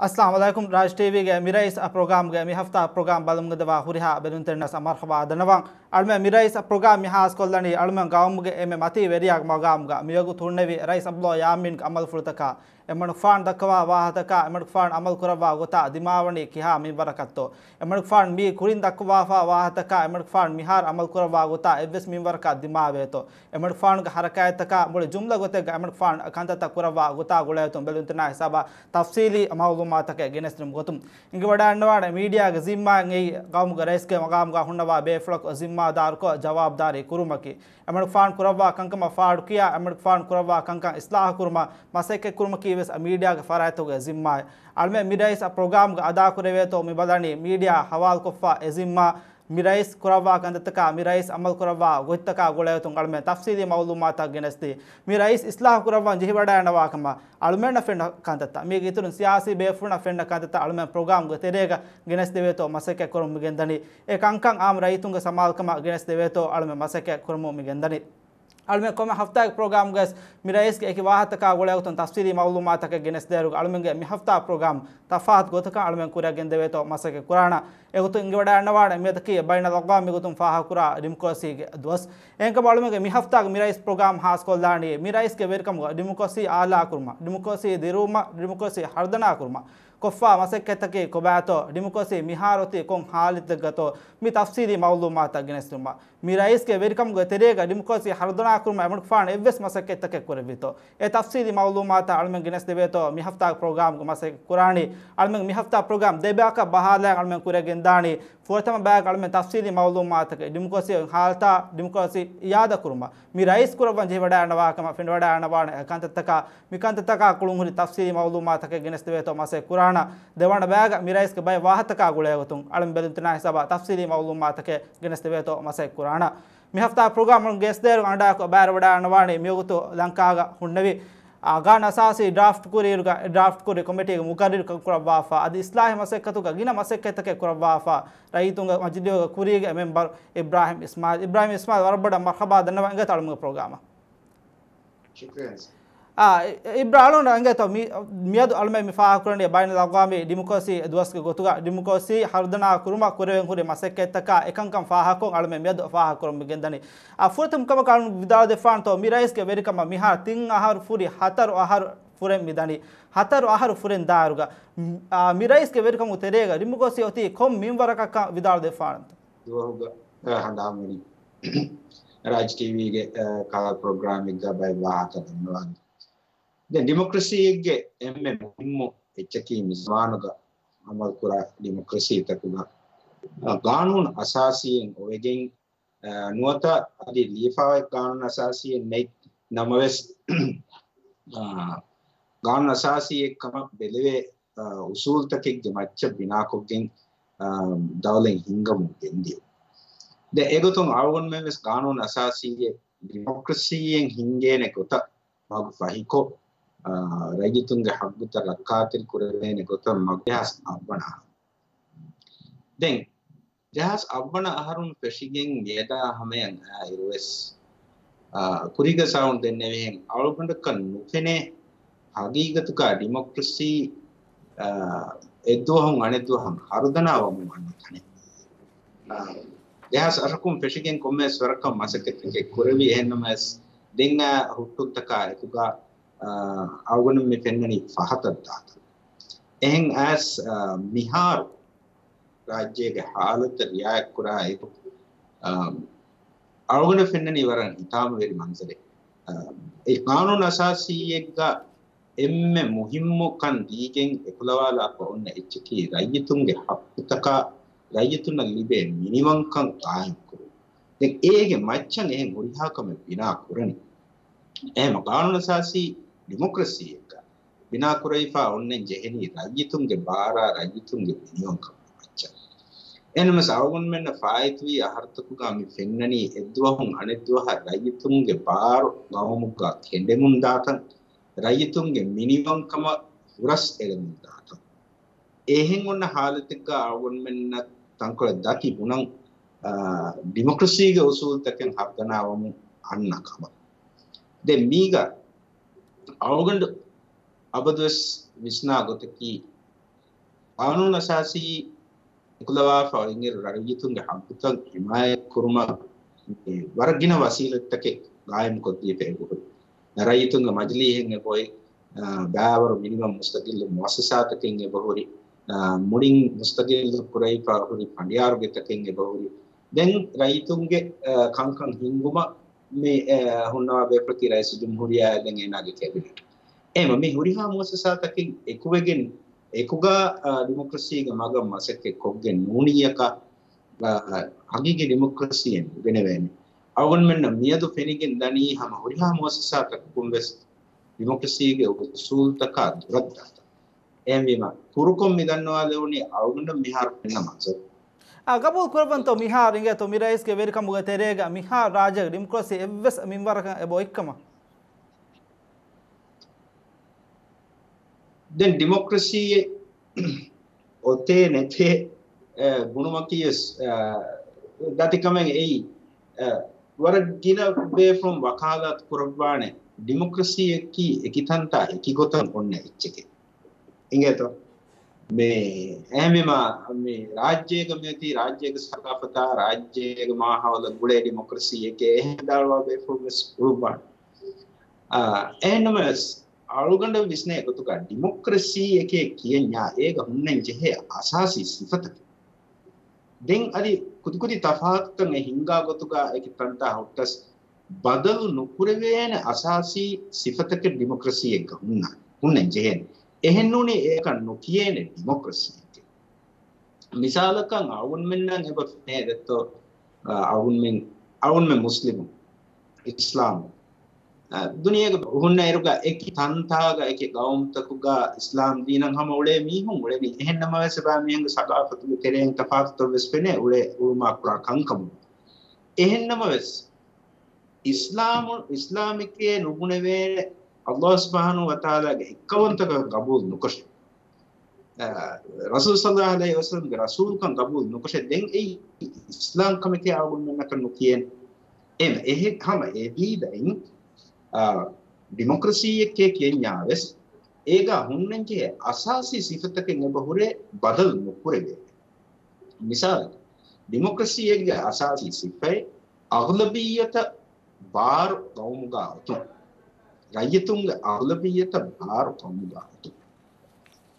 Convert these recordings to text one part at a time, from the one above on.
Aslam Raajje T V मिराइस program गे मी हफ्ता प्रोग्राम बलम गदवा हुरिहा बेलुन तेरनस अमर खवा दनवा अड़मे मिराइस प्रोग्राम मिहा स्कोलनी अड़मे गाउम गे एमे मती वेरिया मगाम गा मियगु थुरनेवी राइस अब्लो यामिन अमल फुरतका ಫಾಣ್ ದಕ್ಕವಾ ವಾಹತಕ ಎಮ್ಮಣು ಫಾಣ್ ಅಮಲ್ ಕುರವಾ ಗೊತಾ ದಿಮಾವಣಿ ಕಿಹಾ ಮಿ ಬರಕತ್ತೋ ಎಮ್ಮಣು ಫಾಣ್ ಮಿ ಕುರಿನ್ ದಕ್ಕವಾ ಫಾ ವಾಹತಕ ಎಮ್ಮಣು ಫಾಣ್ ಮಿಹಾರ್ ಅಮಲ್ ಕುರವಾ ಗೊತಾ ಎವ್ವೆಸ್ ಮಿ ಬರಕ ದಿಮಾವೇತೋ ಎಮ್ಮಣು ಫಾಣ್ ಗ ಹರಕಾಯತಕ ಮುಳಿ ಜುಮ್ಲ ಗೊತೆ ಎಮ್ಮಣು ಫಾಣ್ ಕಂತತ ಕುರವಾ ಗೊತಾ ಗುಳೆಯತೋ ಬೆಲುಂತನ ಹಿಸಾಬ ತಫ್ಸೀಲಿ ಮಾಲೂಮಾತಕ ಗೆನೆಸ್ತ್ರಮ್ ಗೊತುಂ ಇಂಗೆ vada ಅನ್ನವಾಡ ಮೀಡಿಯಾಗ ಜಿಮ್ಮಾ ngei gaumuga raiske magamuga hunnawa beflok zimmadar ko jawabdari kurumaki emak faan kurawa kankama faadu kiya emak faan kurawa kankan islah kurma maseke kurmaki ves media ga faraytoge zimma alme midais a program ga ada kureveto mi badani media hawal koffa ezimma ಮಿರೈಸ್ ಕುರವಾ ಕಂದತಕ ಮಿರೈಸ್ Amal ಕುರವಾ ಗೊತ್ತಕ ಗೊಳೆಯತುಂ ಅಳ್ಮೆ ತಫ್ಸೀಲಿ ಮೌಲೂಮಾತ ಗೆನಸ್ತಿ ಮಿರೈಸ್ ಇಸ್ಲಾಹ ಕುರವಾ ಜಿಹಿಬಡ ಅಣವಾಕಮ ಅಳ್ಮೆನ ಫೆಂಡ ಕಂದತ ಮೀಗ ಇತುರು ಸಿಯಾಸಿ ಬೇಫುಣ ಫೆಂಡ ಕಂದತ ಅಳ್ಮೆ program ಗೊ ತೆರೆಗ ಗೆನಸ್ ದೇವೇತೋ ಮಸಕೆ ಕುರುಮ್ ಗೆಂದನಿ ಏ ಕಂಕಂ ಆಮ್ ರೈತುಂಗ ಸಮಾಲ್ಕಮ ಗೆನಸ್ ದೇವೇತೋ ಅಳ್ಮೆ ಮಸಕೆ ಕುರುಮು ಮಿಗೆಂದನಿ alme kome hafta program gas mirais ke eki wahata ka gole uton tafsiri mawlumata ke genes deru alme ge mi hafta program tafat gotaka alme kura gende veto masake qurana egutu inge wada annawada me taki baina laqam egutum faha kura dimkosi ge dwas enka alme ge mi hafta mirais program has kol dani mirais ke welcome dimkosi ala kurma dimkosi diruma dimkosi hardana kurma ಕೊಫ್ಫಾ ಮಸಕ್ಕೆತಕ್ಕೆ ಕೊಬಾತೋ ಡಿಮುಕೋಸಿ ಮಿಹಾರೊತಿ ಕೊಂ ಹಾಲಿದ್ದಗತೋ ಮಿ ತಫ್ಸೀಲಿ ಮೌಲೂಮಾತ ಗಿನೆಸ್ತುಮ ಮಿ ರೈಸ್ಗೆ ವೆರಿಕಮ್ ಗೊ ತೆರೆಗ ಡಿಮುಕೋಸಿ ಹರ್ದನಾ kurma ಎಮುಕ್ ಫಾಣ ಎವ್ವೆಸ್ ಮಸಕ್ಕೆತಕ್ಕೆ ಕೊರವಿತೋ A ತಫ್ಸೀಲಿ ಮೌಲೂಮಾತ ಅಳ್ಮೆ ಗಿನೆಸ್ ದೇವೇತೋ me ಹಫ್ತಾ program ಗೊ musk ಕುರಾಣಿ ಅಳ್ಮೆ ಮಿ ಹಫ್ತಾ program ದೇಬ್ಯಾಕ ಬಹಾಲ ಅಳ್ಮೆ ಕುರೆಗೆಂದಾಣಿ ಫೋರ್ತಮ bag ಅಳ್ಮೆ ತಫ್ಸೀಲಿ ಮೌಲೂಮಾತಕ್ಕೆ ಡಿಮುಕೋಸಿ ಹಾಲ್ತಾ ಡಿಮುಕೋಸಿ ಯಾದ ಕುರ್ಮ ಮಿ ರೈಸ್ ಕುರಬನ್ ಜಿ ವಡ ಅಣವಾಕಮ ಫಿಂಡ್ ವಡ ಅಣವಾಣ ಕಂತತಕ ಮಿ ಕಂತತಕ ಕುಳುಂ ಹುರಿ ತಫ್ಸೀಲಿ ಮೌಲೂಮಾತಕ್ಕೆ ಗಿನೆಸ್ ದೇವೇತೋ ಮಸಕ್ ಕುರಾಣ ಮಿರಾಣ ದವಣ ಬ್ಯಾಗ ಮಿರಾಯಿಸ್ಗೆ ಬಯ ವಾಹತಕ ಗುಳೆಯವತು ಅಳಂ ಬೆದಂತಿನ ಹಿಸಾಬ ತಫ್ಸೀಲಿ ಮೌಲು ಮಾತಕೆ ಗಿನಸ್ತವೇತೋ ಮಸೈ ಕುರಾಣ ಮಿಹಫ್ತಾ ಪ್ರೋಗ್ರಾಮ್ ಗೆಸ್ದೇರು ಅಂಡಾಕ ಬ್ಯಾರವಡ ಅಣವಾಣಿ ಮಿಯುಗುತು ಲಂಕಾಗ ಹುಣ್ಣವಿ ಆಗಾನ ಅಸಾಸಿ ಡ್ರಾಫ್ಟ್ ಕುರಿಯುಗ ಡ್ರಾಫ್ಟ್ ಕುರಿ ಕಮಿಟಿಗೆ ಮುಖರಿರು ಕುರವಾಫ ಅದು ಇಸ್ಲಾಹಿ ಮಸೆಕ್ಕತುಗ ಗಿನ ಮಸೆಕ್ಕೆತಕ್ಕೆ ಕುರವಾಫ ರೈತುಂಗ ಮಜಿದಿಯೋಗ ಕುರಿಗೆ ಮೆಂಬರ್ ಇಬ್ರಾಹಿಂ ಇಸ್ಮಾಲ್ ಇಬ್ರಾಹಿಂ ಇಸ್ಮಾಲ್ ವರಬಡ ಮರ್ಹಬಾ ದನ್ನವಂಗ ತಳಮುಗ ಪ್ರೋಗ್ರಾಮ ಶುಕ್ರಿಯ ಇಬ್ರಾಳೋಣ ಹಂಗೆ ತೋ ಮಿ ಮಿಯದು ಅಲ್ಮೆ ಮಿ ಫಾ ಕುರಂಡಿ ಬಾಯಿನ ಲಗಾಮಿ ಡಿಮುಕೋಸಿ ದುವಸ್ಗೆ ಗೊತುಗ ಡಿಮುಕೋಸಿ ಹರ್ದನಾ ಕುರುಮ ಕುರೆವೆಂ ಹುರಿ ಮಸಕ್ಕೆ ತಕ ಎಕಂಕಂ ಫಾ ಹಾಕೋ ಅಲ್ಮೆ ಮಿಯದು ಫಾ ಹಾಕುರಂ ಗೆಂದನಿ ಆ ಫುರ್ತಂ ಕಮ ಕಾಳು ವಿದಾಳ ದೆ ಫಾನ್ ತೋ ಮಿರೈಸ್ಗೆ ವೆರಿಕಮ ಮಿಹಾರ್ ತಿಂಗ್ ಆಹಾರ ಫುರಿ ಹತರು ಆಹಾರ ಫುರೆಂ ಮಿದನಿ ಹತರು ಆಹಾರ ಫುರೆನ್ ದಾರುಗ ಮಿರೈಸ್ಗೆ ವೆರಿಕಮ ತೆರೆಗ ಡಿಮುಕೋಸಿ ಒತಿ ಕೊಂ ಮಿಂವರಕ ವಿದಾಳ ದೆ ಫಾನ್ ಅಂತ ದುವಹುಗ ಹಂದಾಮನಿ ರಾಜ್ ಟಿವಿಗೆ ಕಾ ಪ್ರೋಗ್ರಾಮ್ ಇದ್ದ ಬೈ ವಾಹತ ಧನ್ಯವಾದ දැන් ඩෙමොක්‍රසියගේ එම්ම මුහිම්ම එච්චකීම ස්වානුග අමල් කුරා ඩෙමොක්‍රසිය තකුග ගානුන් අසාසියෙන් ඔයගෙන් නුවත අදි ලියෆාව ගානුන් අසාසියෙන් නෙයි නමවෙස් ගානුන් අසාසියෙක්කම බෙලවේ උසූල්තකෙක්ගෙ මච්ච බිනාකොක්ගෙන් දවලෙන් හිංගමු ගෙන්දිය. ද ඒගොතුන් අවගොන් මෙස් ගානුන් අසාසියේ ඩෙමොක්‍රසියෙන් හිංගේනෙ කොත මගු ෆහිකෝ රජතුන්ගේ හක්ගුත ලක්කාතිල් කුරලේන ගොත මග්‍යහස් අබ්බනා දැන් ජහස් අබ්බන අහරුන් පෙෂිගෙන් ගේදා හමයන් ඉරුවස් කුරිග සවුන් දෙන්නවෙහෙන් අවුබඩක නුකෙනේ හගීගතුක ඩිමොක්‍රසී එද්දුවහුන් අනෙදුවහන් හරුදනාවම වන්න කනේ එහස් අරකුම් පෙෂිගෙන් කොම්මේ ස්වරකම් මසකෙතකේ කුරවි එහෙන්නමස් දෙන්න හුට්ටුත්තකා එකුගා අවගනුම් පෙන්වනි පහතත්තාත. එහෙන් ඇස් මිහාරු රාජ්‍යයගේ හාලත රියායක් කුරා එක අවගන පෙන්න්න නිවරන් ඉතාම වෙරි මංසරේ. ඒ කානුන් අසාසීයෙක්ග එම්ම මුහිම්මොකන් දීගෙන් එකුලවාලා ඔන්න එච්චකී රජතුන්ගේ හප්පුතකා රජතුන ලිබේ මිනිවංකන් තායකුරු. ඒගේ මච්චන් එහෙන් ගොරිහාකම පිනා කුරණ. එහම කානුනසාසී ඩෙමොක්‍රසි එක බිනා කුරයිෆා ඔන්නෙන් ජෙහෙනි රජිතුන්ගේ බාරා රජිතුන්ගේ විනියෝකම් වච්චා එනම සවගුන් මෙන්න ෆායිත්වී අහර්ථකුගා මි ෆෙන්නනි එද්වහුන් අනෙද්වහ රයිතුන්ගේ පාරු ගවමුක්ගා කෙඩෙමුන් දාතන් රයිතුන්ගේ මිනිවංකම හුරස් එළමුන් දාතන්. එහෙන් ඔන්න හාලතික්ගා අවුන් මෙන්න තංකොල දකි බුණන් ඩිමොක්‍රසීග උසූල්තකෙන් හක්ගනාවමු අන්නකම දෙ මීගා අවගඩ අබදස් විශ්නා ගොතකි. ආනුනසාසී එකලවා ෆාලිගේ රගයුතුන්ගේ හම්පුතන් හිමය කුරුම වරගින වසීලත්තක ගායම් කොත්තිය පෙන්ගුහු නරයිතුන්ග මජලීහෙන්ග පොයි බෑවර මිනිම මුස්තකිල්ල මසසාතකින්ගේ බහුරි මුඩින් මුස්තකිල්ල කුරයි පාහුරි පඩියාරුගෙතකින්ගේ බහුරි. දැන් රයිතුන්ගේ කංකන් හිංගුම මේ හුන්නවා බේප්‍රති රයිසු ජම්හුරියා දැන් එනාගේ කැබිනට් එම මේ හුරිහා මුවසසාතකින් එකුවගෙන් එකුගා ඩෙමොක්‍රසියගේ මග මසෙක් කොග්ගෙන් නූනියක අගිගේ ඩෙමොක්‍රසියෙන් වෙනවන්නේ අවුන් මෙන්න මියදු පෙනිගෙන් දනී හම හුරිහා මුවසසාතක කුම්බෙස් ඩෙමොක්‍රසියගේ උසූල්තක දුරද්දත එම්වීම කුරුකොම් මිදන්නවාද වුණේ අවුන්ඩ මිහාර පෙන්න මස ගබුල් කුරබන්තෝ මිහාර ඉගේ තො මිරයිස්ගේ වෙරිකමුග තෙරේග මිහා රාජග ඩෙමොක්‍රසි එව්වස් මින්වරක එබෝ එක්කම දැන් ඩෙමොක්‍රසියේ ඔතේ නැතේ ගුණමකියස් දතිකමෙන් එයි වර ගින බේෆම් වකාලත් කුරබ්බානේ ඩිමොක්‍රසියකි එකිතන්තා එකිගොතන් ඔන්න එච්චකේ ඉගේතෝ මේ එහෙමම මේ රාජ්‍යයක මෙති රාජ්‍යයක සකපතා රාජ්‍යයක මාහවල ගුලේ ඩෙමොක්‍රසි එකේ දාල්වා බේ ෆෝගස් රූපා එහෙනම් අලුගඬ විශ්නේ එකතු කර ඩෙමොක්‍රසි එකේ කියන්නා ඒක හුන්නේ ජෙහෙ අසාසි සිෆත දෙන් අදි කුදු කුදි තෆාත් කන හිංගා ගතුගා එක තන්තා හොට්ටස් බදල් නුකුරවේන අසාසි සිෆතක ඩෙමොක්‍රසි එක හුන්නා හුන්නේ ජෙහෙ. එහෙන් උනේ ඒක නොකියනේ ඩෙමොක්‍රසි එක. මිසාලකන් අවුන්මෙන් එබ නේදතෝ අවුන්මෙන් අවුන්මෙන් මුස්ලිම් ඉස්ලාම්. දුනියක හුන්න එරුක එක තන්තාග එක ගෞම්තකුගා ඉස්ලාම් දීනන් හම උලේ මීහුන් උලේ මි එහෙන්නම වෙසබා මියංග සකාෆතු කෙරෙන් තපාක්තෝ වෙස්පනේ උලේ උරුමා කුරා කංකමු. එහෙන්නම වෙස්. ඉස්ලාම ඉස්ලාමිකයේ නුගුණ වේර අල්ලාහ් සුබ්හානහු වතාලාගේ එක්කවන්තකම් කබූල් නොකෂ. රසූල් සල්ලල්ලාහු අලයිහි වසල්ලම්ගේ රසූල්කම් කබූල් නොකෂ. දැන් ඒ ඉස්ලාම් කමිටිය ආවුන්නකට නොකියන එම එහෙ කම ඒ දීදයින් ඩෙමොක්‍රසී එකේ කියන්නාවස් ඒක හුන්නන්ගේ අසාසි සිෆතකෙන් ඔබහුරේ බදල් නොකරේ මිසාල ඩෙමොක්‍රසී එකේ අසාසි සිෆයි අග්ලබියත බාර් ගෞමුගා තුන් රජතුන්ග අවුලපියට භාර පමුදාතු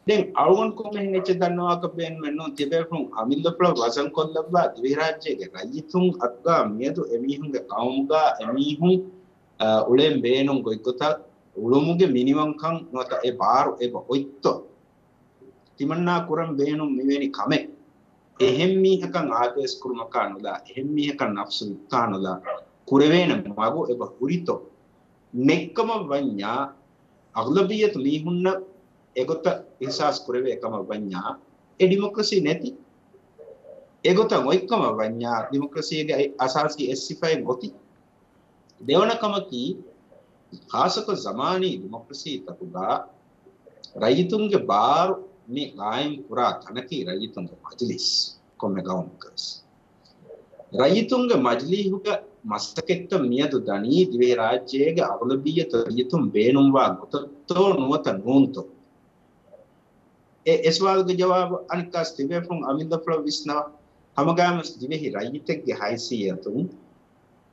දැන් අවුන් කොමෙන් නැච දන්නවාක බෙන් වෙන්නෝ තිබෙරුන් අමිල්ලපල වසන් කොල්ලබ්බා ද්විරාජ්‍යයේ රජතුන් අත්ගා මියදු එමිහුන්ග කවුම්ගා එමිහුන් උලෙන් බේනුන් ගොයිකොත උළුමුගේ මිනිවංකම් නොත ඒ බාර එබ ඔයිත්ත. තිමන්නා කුරම් බේනුන් මෙවැනි කමෙ. එහෙම් මීහකන් ආදේශ කුරුමකා නොදා එහෙම් මීහකන් නෆ්සු නුක්කා නොදා කුරවේන මගු එබ හුරිතෝ මෙක්කම වඤ්ඤා අග්ලබියත් ලීහුන්න ඒගොත ඉහසස් කරවේ එකම වඤ්ඤා ඒ ඩෙමොක්‍රසි නැති. ඒගොත ඔයිකම වඤ්ඤා ඩෙමොක්‍රසියගේ අසාසි එස්සිෆයි ගොති. දෙවනකම කි ખાસක زمانی ඩෙමොක්‍රසි තකුගා රයිතුන්ගේ බාර මේ ගායම් පුරා තනකි රයිතුන්ගේ මජලිස් කොමෙ ගවම් කරස්. රයිතුන්ගේ මජලිහුගේ මස්තකෙත්ත මියදු දනී දිවේ රාජ්‍යයේගේ අවලබීය තරියතුම් බේනුම්වා ගොතතෝ නුවත නූන්තෝ. ඒ එස්වාල්ගේ ජවාබ අනිකාස් තිබේ ෆොන් අමින්ද ෆ්ලෝ විස්නව හමගාමස් දිවෙහි රයිතෙක්ගේ හයිසියතුම්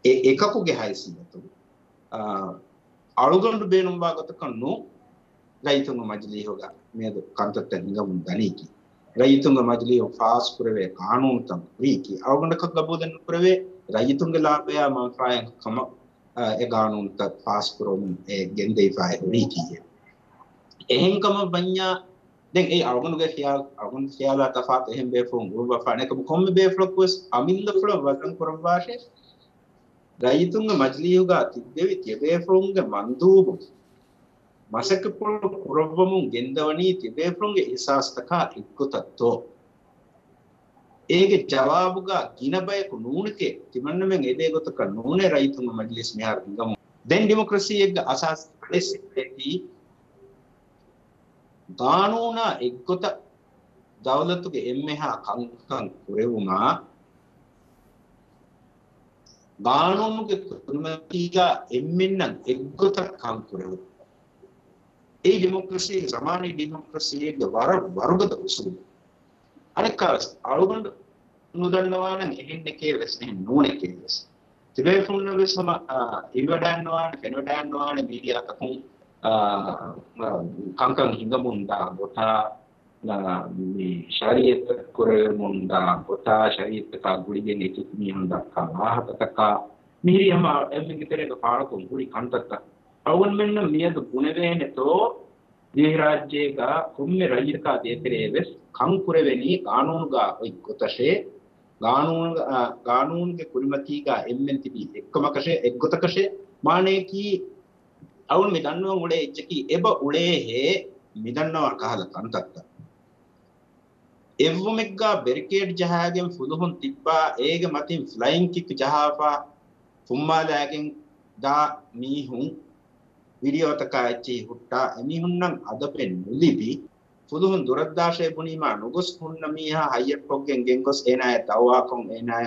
ඒ එකකුගේ හයිසියතුම්. අලුගොන්ඩු බේනුම්වා ගොතකන් නූ රයිතුංග මජලී හොගා මියදු කන්තත්ත නිගමුන් දනීකි. රයිතුංග මජලී ෆාස් පුරවේ කානූන්තම් වීකි අවගොන්ඩකක් ලබෝදෙන් පුරවේ රජතුන්ගේ ලාභය මාකායන් කම එගානුන්ට පාස් කරොම් ගෙන්දේෆාය රීතිය එහෙන්කම බඤ්ඤා දැන් ඒ අරගුණුගේ ඛියාල් අරගුණ ඛියාලා තෆාත් එහෙන් බේෆොන් උරුබෆානේ කම කොම් බේෆ්ලොක්වස් අමිල්ල ෆ්ලො වදන් කරම් වාෂේ රයිතුන්ගේ මජ්ලියුගා තිබ්බෙවි තිබේෆොන්ගේ මන්දූබු මසක පොල් කුරවමුන් ගෙන්දවණී තිබේෆොන්ගේ ඉසාස්තකා ඉක්කතත්තෝ ಪುಳ ಕುರವಮು ಗೆಂದವನಿ ತಿಬೇಫ್ರುಂಗ ಇಸಾಸ್ತಕ ಇಕ್ಕುತತ್ತೋ ඒගේ ජවාබුගා ගිනබයකු නූනකේ තිමන්නමෙන් එදේ ගොතක නූනේ රයිතුම මජලිස් මෙහාර ගමු දැන් ඩෙමොක්‍රසියෙක්ග අසාස් ලෙසෙති ගානූනා එක්ගොත දවලතුගේ එම්මෙහා කංකං කුරෙවුමා ගානෝමුගේ කුරුමතිගා එම්මෙන්නම් එක්ගොත කංකුරෙවු ඒ ඩෙමොක්‍රසිය සමානී ඩෙමොක්‍රසියෙක්ග වර වරුගත උසුලු අනෙක් කාලස් අලුගොන්ඩ නොදන්නවා නම් එහෙන් එකේ වෙස් එහෙන් නෝන එකේ වෙස්. තිබේ ෆුන් වෙස් සම ඉවඩන්නවා කෙනඩන්නවා මීඩියා කකුන් කංකං හිඟමුන්දා ගොටා ශරීරත කුරමුන්දා ගොටා ශරීරත ගුලිගෙන් එකතු මියන්දක්කා ආහතකකා මිහිරියම එම්මිකතරේක පාරකුන් ගුලි කන්තක්කා අවුන් මෙන්න මියද ගුණවේනතෝ දේහරාජ්‍යයේක කොම්මෙ රජිකා දේතරේ වෙස් කංකුරවෙනි කානෝනුගා ඔයි කොතශේ ಕಾನೂನುಗೆ ಕುರಿಮತಿಗ ಎಮ್ಮೆನ್ ತಿಬಿ ಎಕ್ಕಮಕಶೆ ಎಗ್ಗೊತಕಶೆ ಮಾನೇಕಿ ಅವನ್ ಮಿದನ್ನುವ ಉಳೆ ಇಚ್ಚಕಿ ಎಬ ಉಳೆ ಹೇ ಮಿದನ್ನವ ಕಹಲ ಕಂತತ್ತ ಎವ್ವುಮೆಗ್ಗ ಬೆರಿಕೇಡ್ ಜಹಾಗೆಂ ಫುದುಹುನ್ ತಿಬ್ಬಾ ಏಗೆ ಮತಿನ್ ಫ್ಲೈಯಿಂಗ್ ಕಿಕ್ ಜಹಾಫಾ ಫುಮ್ಮಾದಾಗೆಂ ದಾ ಮೀಹುಂ ವಿಡಿಯೋ ತಕ ಅಚ್ಚಿ ಹುಟ್ಟ ಎಮಿಹುನ್ನಂ ಅದಪೆನ್ ನುಲಿಬಿ පුදුහුන් දුරද්දාශය පුනීමා නුගොස් හුන්න මීහා හයියක් පොක්ගෙන් ගෙන්ගොස් එනාය තවවාකොන් එනාය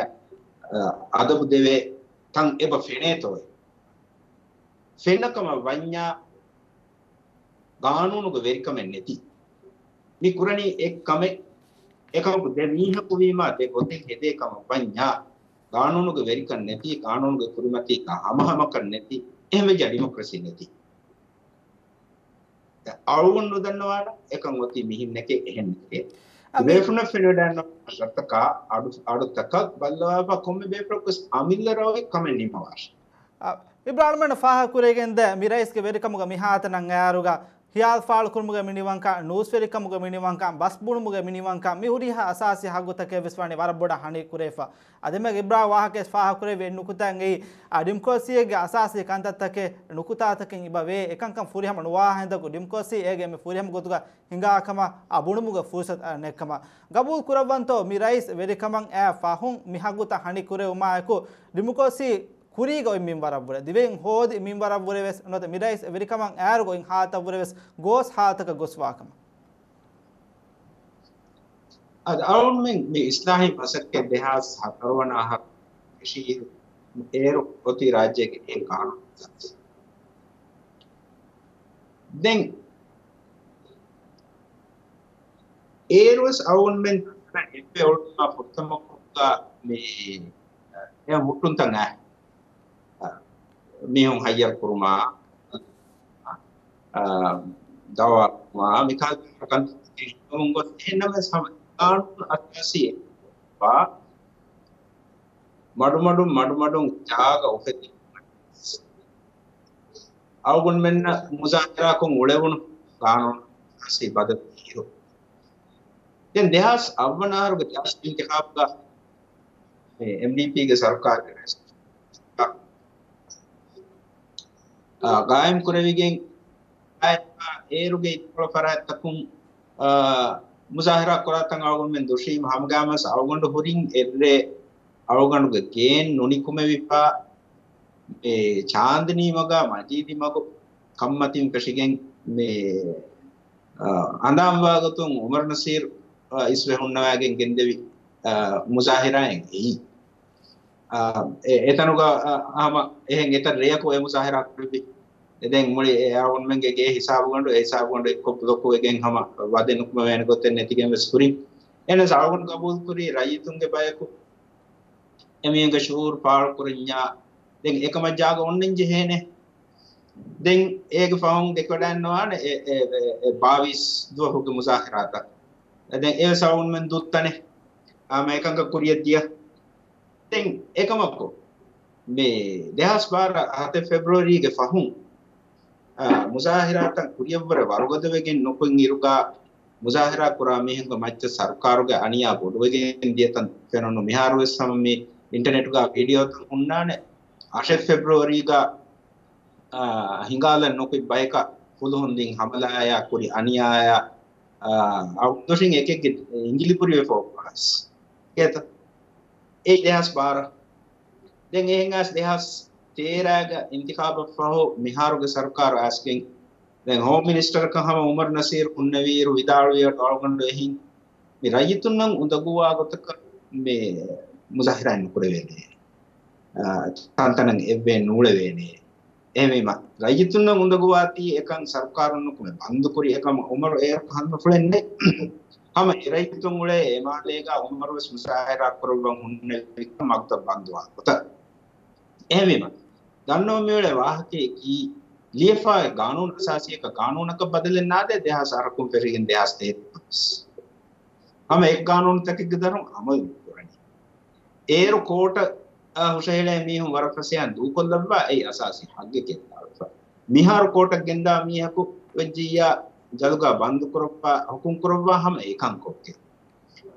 අදබු දෙවේ තන් එබ ෆෙනේතොයි ෆෙන්නකම වඤ්ඤා ගානුනුග වෙරිකමෙන් නැති. මේ කුරණී එක්කම එකමු දෙමීහ කුවීමා දෙ ගොතේ හෙදේකම වඤ්ඤා ගානුනුග වෙරිකන් නැති ගානුනුග කුරුමති කහමහමකන් නැති එහෙම ජ ඩෙමොක්‍රසි නැති. අවුන් නොදන්නවාට එකන් ඔති මිහින්නක එහෙන්නේ వేఫున ఫినోడాన్ రతక అడు అడు తక బల్లవాప కొమ్మి బే ప్రొక్స్ అమిల్లరవి కమెంట్ నిమవాష్ ఇబ్రాహిమన్ ఫాహ కురేగెంద మిరైస్కి వెరికముగ మిహాతనం యారుగా ನಂಗ ಯಾರುಗ ಹಿಯಾಲ್ ಫಾಳ್ ಕುರ್ಮುಗ ಮಿನಿವಂಕ ನೂಸ್ ವೆರಿಕಮುಗ ಮಿನಿವಂಕ ಬಸ್ ಬುಣುಮುಗ ಮಿನಿವಂಕ ಮಿಹುರಿಹ ಅಸಾಸಿ ಹಗುತಕೆ ವಿಸ್ವಾಣಿ ವರಬೊಡ ಹಣಿ ಕುರೇಫ ಅದೆಮೆಗೆ ಇಬ್ರಾ ವಾಹಕೆ ಫಾಹ ಕುರೆವೆ ನುಕುತಂಗಿ ಡಿಮ್ಕೋಸಿಯಗೆ ಅಸಾಸಿ ಕಂತತ್ತಕೆ ನುಕುತಾತಕೆ ಇಬವೆ ಎಕಂಕಂ ಫುರಿಹಮ ನುವಾಹೆಂದಕು ಡಿಮ್ಕೋಸಿ ಏಗೆ ಮೆ ಫುರಿಹಮ ಗೊತುಗ ಹಿಂಗಾಕಮ ಆ ಬುಣುಮುಗ ಫುರ್ಸತ್ ನೆಕ್ಕಮ ಗಬೂಲ್ ಕುರವಂತೋ ಮಿರೈಸ್ ವೆರಿಕಮಂ ಆ ಫಾಹುಂ ಮಿಹಗುತ ಹಣಿ ಕುರೆ ಉಮಾಯಕು ಡಿಮ್ಕೋಸಿ ಕುರಿಗ ಒಯ್ ಮಿಂಬರಬ್ಬುರೆ ದಿವೆಂ ಹೋದಿ ಮಿಂಬರಬ್ಬುರೆ ವೆಸ್ ನೋತ ಮಿರೈಸ್ ವೆರಿಕಮಂ ಆರು ಗೊಯಿಂ ಹಾತಬ್ಬುರೆ ವೆಸ್ ಗೋಸ್ ಹಾತಕ ಗೊಸ್ವಾಕಮ අද අවුන් මේ ඉස්ලාහි පසක්ක දෙහස් හතරවනාහ ශී ඒරු පොති රාජ්‍යයක ඒ කාණු දැන් ඒරුස් අවුන් මෙන් එපේ ඔල්මා පුත්තමකුගා මේ එය මුට්ටුන් තංගා mihun hayar kurma dawa ma mikal kan monggo enam sama kan atasi pa මඩු මඩු මඩු මඩු ජාග ඔහෙති අවගුන් මෙන්න මුසාහරා කොන් උලෙවුණු කානෝන් අසි බද හිරෝ දැන් දෙහස් අවනාරුග ජාස් ඉන්තිඛාබ්ගා මේ MDP ගේ සර්කාර කරස් ಗಾಯಂ ಕುರವಿಗೆಂ ಏರುಗೆ ಇತ್ಕೊಳ ಫರಾತ್ತಕುಂ ಮುಜಾಹಿರಾ ಕೊರಾತಂ ಅವಗೊಂಡು ಮೆನ್ ದುಶೀಮ್ ಹಮ್ಗಾಮಸ್ ಅವಗೊಂಡು ಹುರಿಂಗ್ ಎರ್ರೆ ಅವಗೊಂಡು ಗೇನ್ ನುಣಿಕುಮೆ ವಿಪಾ මේ චාන්දනී මග මජීදි මග කම්මතින් කශිගෙන් මේ අඳාම්වාගතුන් උමර් නසීර් ඉස්වේ හුන්නවාගෙන් ගෙන්දෙවි මුසාහිරායෙන් එයි එතනුග ආම එහෙන් එත රේයකෝ ඒ මුසාහිරා කරබි දැන් මුලි එයාවුන්මන්ගේ ගේ හිසාබු ගන්නු ඒ හිසාබු ගන්නු එක්ක ලොකු එකෙන් හැම වදෙනුක්ම වෙන ගොතෙන් නැතිගෙන් ස්කුරි එන සාවුන් කබූල් කුරි රයිතුන්ගේ බයකු. එමියන්ගේ ෂූර් පාල් කුරිඤ්ඤා දැන් එකම ජාග ඔන්නෙන් ජෙහෙනේ. දැන් ඒක ෆවුන් දෙකඩන්නවානේ ඒ 22 දුවහුගේ මුසාහිරාත දැන් ඒ සාවුන් මෙන් දුත්තනේ. ආම එකංග කුරියදිය දැන් එකමක්කෝ මේ දෙහස් බාර හත ෆෙබ්‍රුවරීගේ ෆහුන් ಮುಜಾಹಿರಾತ ಕುರಿಯವ್ವರ ವರುಗದವೆಗೆ ನೊಕೊಂ ಇರುಗ ಮುಜಾಹಿರಾ ಕುರಾ ಮಿಹಂಗ ಮಚ್ಚ ಸರ್ಕಾರುಗ ಅನಿಯಾ ಬೊಡುವೆಗೆ ದಿಯತನ್ ಫೆನೊನು ಮಿಹಾರುವೆ ಸಮಮಿ ಇಂಟರ್ನೆಟ್ ಗ ವಿಡಿಯೋ ಉನ್ನಾನೆ ಅಶೆ ಫೆಬ್ರವರಿಗ ಹಿಂಗಾಲ ನೊಕೊಯ್ ಬಯಕ ಫುಲು ಹೊಂದಿಂ ಹಮಲಾಯ ಕುರಿ ಅನಿಯಾಯ අවුදොසින් එකෙක් ඉංගිලිපුරිය ෆෝකස් ඒත ඒ දෙහස් බාර දැන් එහෙන්ගස් දෙහස් තේරාග ඉන්තිඛාබ ෆහෝ මිහාරුගේ සරකාර ආස්කින් දැන් හෝම් මිනිස්ටර් කහම උමර් නසීර් කුන්නවීරු විදාළුවේ ටෝල්ගන්ඩු එහින් මේ රජතුන් නම් උදගුවා ගොතක මේ මුසාහිරයන් කුඩ වෙන්නේ තන්තනන් එබ්බේ නූල වෙන්නේ එහෙම රජතුන් නම් උදගුවාති එකන් සරකාරුන් කුමේ බන්දු කුරි එකම උමර් එයර් කහම ෆුලෙන්නේ හම ඉරයිතුන් උලේ එමාලේගා උමර් වෙස් මුසාහිරා කරුවන් හුන්නේ මක්ත බන්දුවා ගොත. එහෙම දන්නෝමවල වාහකයකි ලියෆා ගානුන් අසාසියක ගානුනක බදලෙන්නාද දෙහස් අරකුම් පෙරගෙන් දෙහස් තේත්ස් හම එක් ගානුන් තැකක දරුම් අම කරණ ඒරු කෝට හුෂහිලේ මීහුම් වරපසයන් දූකොල්ලබ්වා ඒ අසාසි හග්ග කෙත්තාව මිහාර කෝට ගෙන්දා මීහකු වෙජ්ජීයා ජලුගා බන්දු කරොප්පා හුකුම් කරොප්පා හම ඒකං කොක්කේ.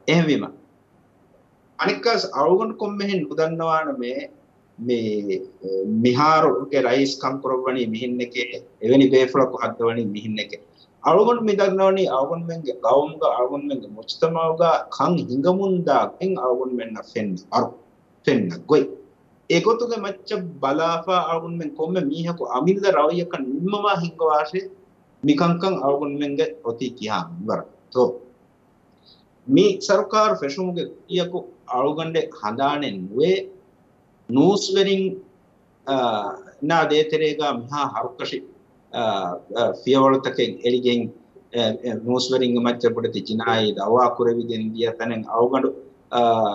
එහෙම වීම. අනික අවුගන් කොම්මෙහෙන් උදන්නවාන මේ මේ මිහාරුගේ රයිස් කම්කරොබ්වනි මිහින්න එකේ එවැනි බේෆලක් හත්වනි මිහින්න එකේ අලුගොන් මිදන්නවනි අලුගොන් මෙන්ගේ ගවුම්ග අලුගොන් මෙන්ගේ මුජ්තමාවග කන් හිඟමුන්දා එන් අලුගොන් මෙන්න ෆෙන් අරු ෆෙන් ගොයි ඒකොතුගේ මච්ච බලාපා අලුගොන් මෙන් කොම්ම මීහකු අමිල්ද රවියක නිම්මවා හිඟවාශේ මිකංකං අලුගොන් මෙන්ගේ ඔති කියා වර තෝ මේ සරකාර ෆෙෂුමුගේ යකු අලුගන්ඩේ හදානෙන් වේ නූස්වරින් නා දේතරේගා මිහා හරුකෂි ෆියවලතකෙන් එලිගෙන් නූස්වරින් මච්චපුඩති ජිනායි දවා කුරවිගෙන් දිය තැනෙන් අවගඩු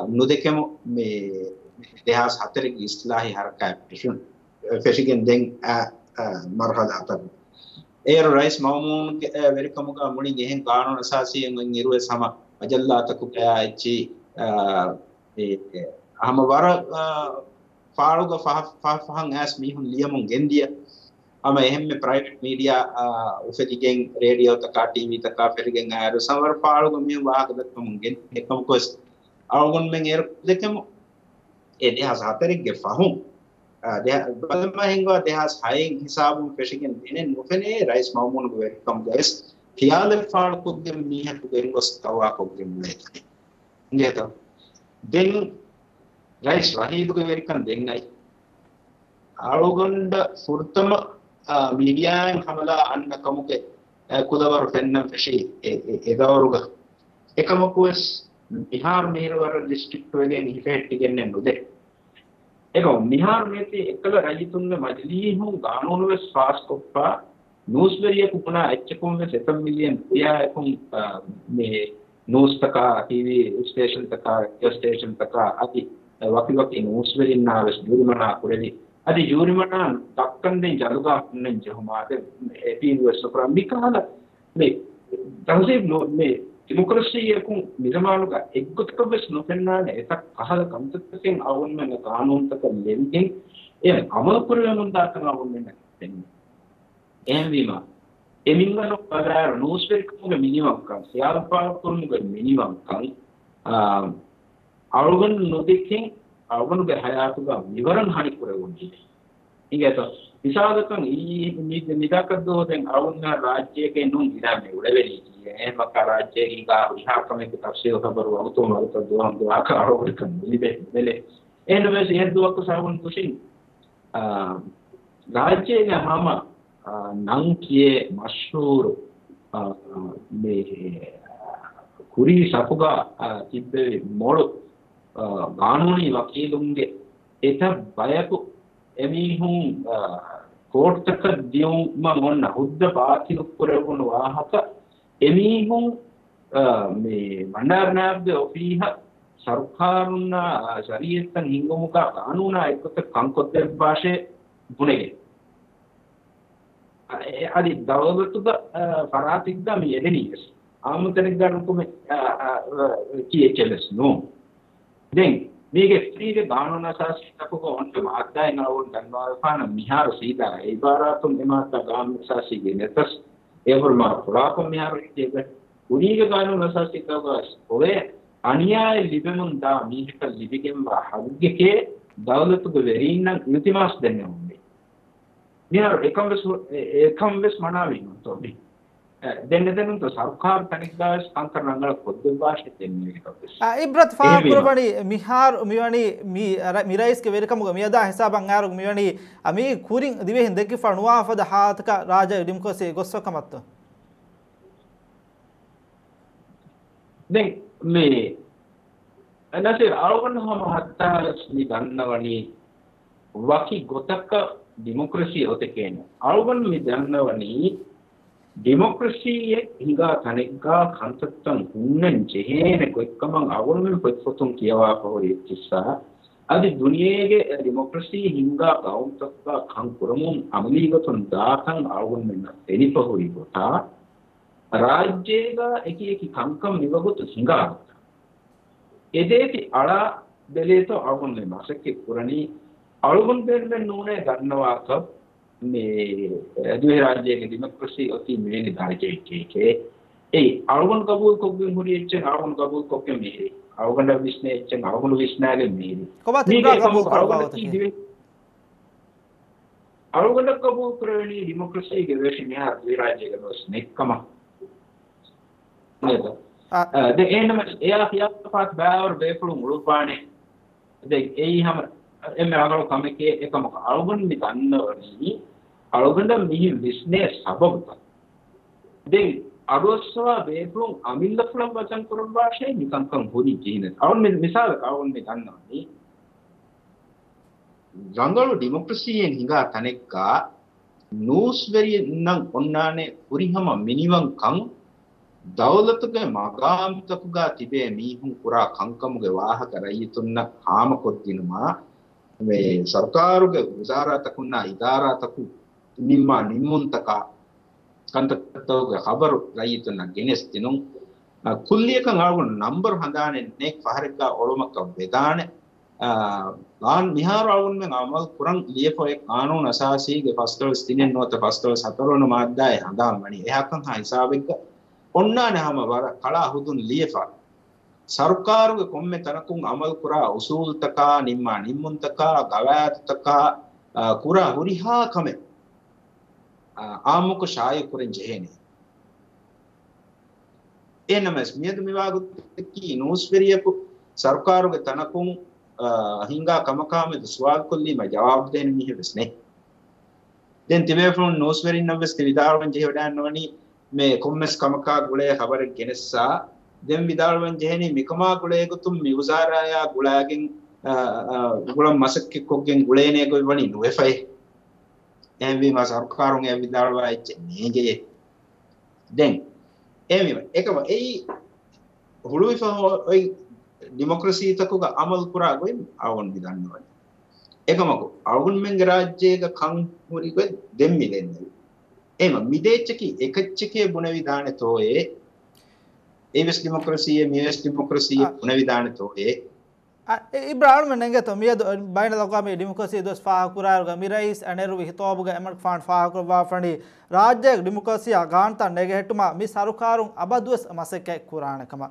නොදකම මේ දෙහස් හතරක ඉස්ලාහි හරකා පිෂුන් ෆෙෂිගෙන් දෙන් මරහද අතර ඒර රයිස් මවමූන් වෙරිකමුගා මුණින් එහෙන් ගානුන අසාසියෙන් ඉරුව සම අජල්ලාතකු කෑච්චි අහම වර ಫಾಳುಗ ಫಹನ್ ಆಸ್ ಮೀಹುನ್ ಲಿಯಮುನ್ ಗೆಂದಿಯ ಅಮ ಎಹೆಮ್ಮೆ ಪ್ರೈವೇಟ್ ಮೀಡಿಯಾ ಉಫೆದಿಗೆನ್ ರೇಡಿಯೋ ತಕ ಟಿವಿ ತಕ ಫೆರಿಗೆನ್ ಆರು ಸಮರ ಫಾಳುಗ ಮೀಹುನ್ ವಾಹಕ ದಕ್ಕಮುನ್ ಗೆನ್ ಎಕಮುಕೋಸ್ ಅಳುಗುನ್ ಮೆನ್ ಏರು ದೆಕೆಮು A ದೇಹಸ ಹತರಿಗ್ಗೆ ಫಹುನ್ balma hingwa dehas haing hisabum peshigen dinen nufene rais maumun go welcome guys fiale faal kugem miha right వహీద్కు welcome దెంగై ಆಳುಗೊಂಡ ಸುರ್ತಮ ಮಿಲಿಯಾನ್ ಹಮಲ ಅನ್ನ ಕಮುಕೆ ಕುದವರು ಫೆನ್ನಂ ಫೆಶಿ ಎದವರುಗ ಏಕಮಕುವೆಸ್ ಬಿಹಾರ್ ಮೇರವರ ಡಿಸ್ಟ್ರಿಕ್ಟ್ ವೆಗೆ ನಿಫೆಟ್ಟಿಗೆನ್ನೆ ನುದೆ ಏಕೋ ಬಿಹಾರ್ ಮೇತಿ ಎಕ್ಕಲ ರೈತುನ್ನ ಮಜಲೀಹು ಕಾನೂನು ವೆಸ್ ಪಾಸ್ ಕೊಪ್ಪ ನ್ಯೂಸ್ ವೆರಿಯ ಕುಪುನ ಎಚ್ಚಕುಂ ವೆಸ್ ಎತಂ ಮಿಲಿಯನ್ ಉಯಾಯಕುಂ ಮೇ ನ್ಯೂಸ್ ತಕ ಟಿವಿ ಸ್ಟೇಷನ್ ತಕ ಸ್ಟೇಷನ್ ತಕ ಅತಿ වකි නූස්වරින් නාවස් ජූරිමනා කුරෙලි අදි ජූරිමනා දක්කන් දෙන් ජලුගා නෙන් ජහමාද එපීනුවෙස් ප්‍රම්බිකාල මේ තවසේ මේ ඩෙමොක්‍රසියකු නිර්මාණක එක්ගොතකබස් නොපෙන්නානේ එතක් අහල කම්තකෙන් අවුන්මන කානූන්තක ලෙවිගෙන් එය අමලපුරයමුන් දාකන අවුන්මන දෙන්නේ. එහෙමවීම එමින්ගන පදාර නෝස්පෙක්මුග මිනිවම්කම් සියාරපාකුරුමුග මිනිවම්කම් අවුගන් නොදෙකින් අවුනුගේ හයාතුග විවරන් හනි කුරගුන්ජි ඉගත විසාදකන් ඊ නිදාකද්දෝදෙන් අවුන්න රාජ්‍යයකෙන් නුන් ඉරන්නේ උඩවෙලී එහෙමක රාජ්‍යයේ ගා විහාරකමක තෆ්සීල් ખબරු අවතුම වලත දුවම් දුවා කාරවල කන් නිබේ මෙලේ. එනවස් යද්දුවක් සාවුන් කුෂින් රාජ්‍යයේ හැම නම් කියේ මෂහූර් මේ කුරි සපුගා තිබ්බේ මොළු ගානුනි වකීලුන්ගේ එත බයකු එමිහුන් කෝට්ටක දියුම්ම මොන්න හුද්ද බාතිලු පුරගුණ වාහක එමිහුන් මේ මණ්ඩාරනාබ්ද ඔෆීහ සර්කාරුන්න ශරීයත්තන් හිංගමුක ගානුනා එක්කොත කංකොත්ත භාෂය ගුණගේ අදි දවලතුද පරාතික්ද මේ එදෙනියස් ආමුතනෙක් ගන්නකොම කියචලස් නෝ దెన్ මේක ස්ත්‍රීගේ ගානන සාසිතකක ඔන්ට මාද්දාය නවුන් ගන්වාපාන මිහාර සීදා ඒ බාරාතුන් එමාත ගාම සාසිගේ නැතස් ඒවර්ම පුරාකම් මිහාර ඉතික උනීගේ ගානන සාසිතකක ඔවේ අනියාය ලිබෙමුන් දා මීහක ලිබිගෙන් වා හග්ගකේ දවලතුගේ වෙරින්නම් ඉතිමාස් දෙන්නේ උන්නේ මිහාර එකම් වෙස් එකම් වෙස් මනාවින් තොබි දෙන්නදනුන්ට සර්කාර තනිකාස් අන්කරනංගල පොද්ද භාෂ ඉබ්‍රත් ෆාපුරබනි මිහාර මිවනි මිරයිස්ක වෙරකමුග මියද හිසාබන් ආරුග මිවනි අමි කුරින් දිවේ හිදකි ෆනුවාෆද හාතක රාජ ඉඩිම්කොසේ ගොස්වකමත්ත? දැන් මේ එනසේ අරවන්න හම හත්තාස් නිදන්නවනි වකි ගොතක්ක ඩෙමොක්‍රසිය ඔතකේන අරවන්න මි දන්නවනි ඩෙමොක්‍රසියේ හිඟා තනෙක්ගා කන්තත්තන් හුන්නන් ජෙහේන කොක්කමන් අවුරුමෙන් පොත්පොතුන් කියවා පොහොරිච්චිස්සා අද දුනියේගේ ඩෙමොක්‍රසි හිඟා ගෞන්තක්කා කන් කුරමුන් අමලීගතුන් දාතන් අවුරුමෙන් එනිපහොරි කොටා ರಾಜ್ಯೇಗ ಎಕಿ ಎಕಿ ಕಂಕಂ ನಿವಗುತು ಹಿಂಗಾಗುತ್ತ ಎದೇತಿ ಅಳ ಬೆಲೆತೋ ಅವನ್ನೆ ಮಾಸಕ್ಕೆ ಕುರಣಿ ಅಳುಗುನ್ ಬೆಲೆ ನೂನೆ ದನ್ನವಾಕ මේ ඇදුවේ රාජ්‍යයේ ඩෙමොක්‍රසි ඔති මෙලි දාජේ කේකේ ඒ අරුණ කබූල් කොක්ගෙන් හුරියෙච්ච අරුණ කබූල් කොක්ගෙන් මෙහෙරි. අවගණ්ඩ විශ්නේච්ච අරුණ විශ්නාගේ මෙහෙරි. කොබත් ඉන්ද්‍රා කබූල් කරවවත අරුණ කබූල් කරවලි ඩෙමොක්‍රසි ගෙවේෂි මෙහා ඇදුවේ රාජ්‍යයේ ගොස් නෙක්කම. නේද? දැන් එහෙනම් එයා කියපාත් බෑවර බේපුළු මුළු පානේ. දැන් ඒ හැම එමෙ අගල කමකේ එකම අරුණ මි අරගොඩ මිහි විශ්නේ සබබත දැන් අරොස්සවා බේරුම් අමිල්ලපුලම් වචන් කුරුම් භාෂේ නිකන්කම් හොනි ජීනස් අවුන් මේ මිසාල කවුන් මේ ගන්නවනේ ජංගලු ඩෙමොක්‍රසියෙන් හිඟා තනෙක්කා නූස් වෙරියන්නම් ඔන්නානේ උරිහම මිනිවංකම් දවලතුගේ මගාම්තකුගා තිබේ මීහුන් කුරා කංකමුගේ වාහක රයිතුන්න හාමකොත් දිනුමා. මේ සර්කාරුගේ උදාරාතකුන්නා ඉදාරාතකු mimma nimuntaka కంతతో ఖబరు రయ్యితున్న గెనెస్ తిను కుల్లియకం ఆగు నంబర్ హందానే నేక్ ఫహరిగ్గా ఒళమక్క వెదానే లాన్ మిహార్ ఆగున్ మే అమల్ కురం లియఫోయ కానూన్ అసాసీగె ఫస్టల్ స్తినెన్ నోత ఫస్టల్ సతరోను మాద్దాయ హందాం మణి ఎహకం హా హిసాబెగ్గ ఒన్నానే హమ వర కళా హుదున్ లియఫా ಸರ್ಕಾರಗೆ ಕೊಮ್ಮೆ ತನಕುಂ ಅಮಲ್ ಕುರ ಉಸೂಲ್ ತಕ ನಿಮ್ಮ ನಿಮ್ಮುಂತಕ ಗವಾತ್ ತಕ ಕುರ ಹುರಿಹಾ ಕಮೆ ආමුක ශායකුරෙන් ජෙහෙනේ එනමස් මියද මිවාගුත්කි නූස්පෙරියපු ಸರ್ಕಾರಗೆ ತನಕುಂ ಹಿಂಗಾ ಕಮಕಾಮೆದು ಸುವಾಲ್ ಕೊಲ್ಲಿಮ ಜವಾಬ್ ದೇನ ಮಿಹೆಸ್ನೆ ದೆನ್ ತಿಬೇಫುನ್ ನೂಸ್ವೆರಿನ್ ನವ್ವೆಸ್ ವಿದಾಳವನ್ ಜೆಹಡಾನ್ ನೋನಿ ಮೇ ಕೊಮ್ಮೆಸ್ ಕಮಕಾ ಗುಳೆ ಖಬರ ಗೆನೆಸ್ಸಾ ದೆನ್ ವಿದಾಳವನ್ ಜೆಹನಿ ಮಿಕಮಾ ಗುಳೆ ಗುತುಂ ಮಿವುಜಾರಾಯ ಗುಳಾಗಿನ್ ಗುಳಂ ಮಸಕ್ಕಿ ಕೊಗ್ಗೆನ್ ಗುಳೇನೆ ಗೊಯ್ವಣಿ ನುವೆಫೈ එහෙම සර්කාරුන් ඇවිදාලා ඉච්ච නේගේ දැන් එහෙම එකම ඒ හුළු විෆහ ඔයි ඩෙමොක්‍රසි තකුග අමල් කුරා ගොයි අවුන් විදන්නවනේ එකමකු අවුන් මෙන්ගේ රාජ්‍යයක කන් හුරිග දෙම්මි දෙන්නේ එහෙම මිදේච්චකි එකච්චකේ බුණ විධාන තෝයේ ඒවස් ඩෙමොක්‍රසිය මියස් ඩෙමොක්‍රසිය බුණ විධාන තෝයේ ಇಬ್ರಾಹಿಂ ನೆಂಗೆತ ಮಿಯದು ಬೈನ ಲಗಾಮಿ ಡಿಮುಕಸಿ ದೊಸ್ ಫಾ ಕುರಾರುಗ ಮಿರೈಸ್ ಅನೆರು ಹಿತೋಬುಗ ಎಮಡ್ ಫಾಂಡ್ ಫಾ ಕುವಾ ಫಂಡಿ ರಾಜ್ಯ ಡಿಮುಕಸಿಯ ಗಾಂತ ನೆಗೆ ಹೆಟ್ಟುಮ ಮಿ ಸರುಕಾರುಂ ಅಬದುಸ್ ಮಸಕ್ಕೆ ಕುರಾಣಕಮ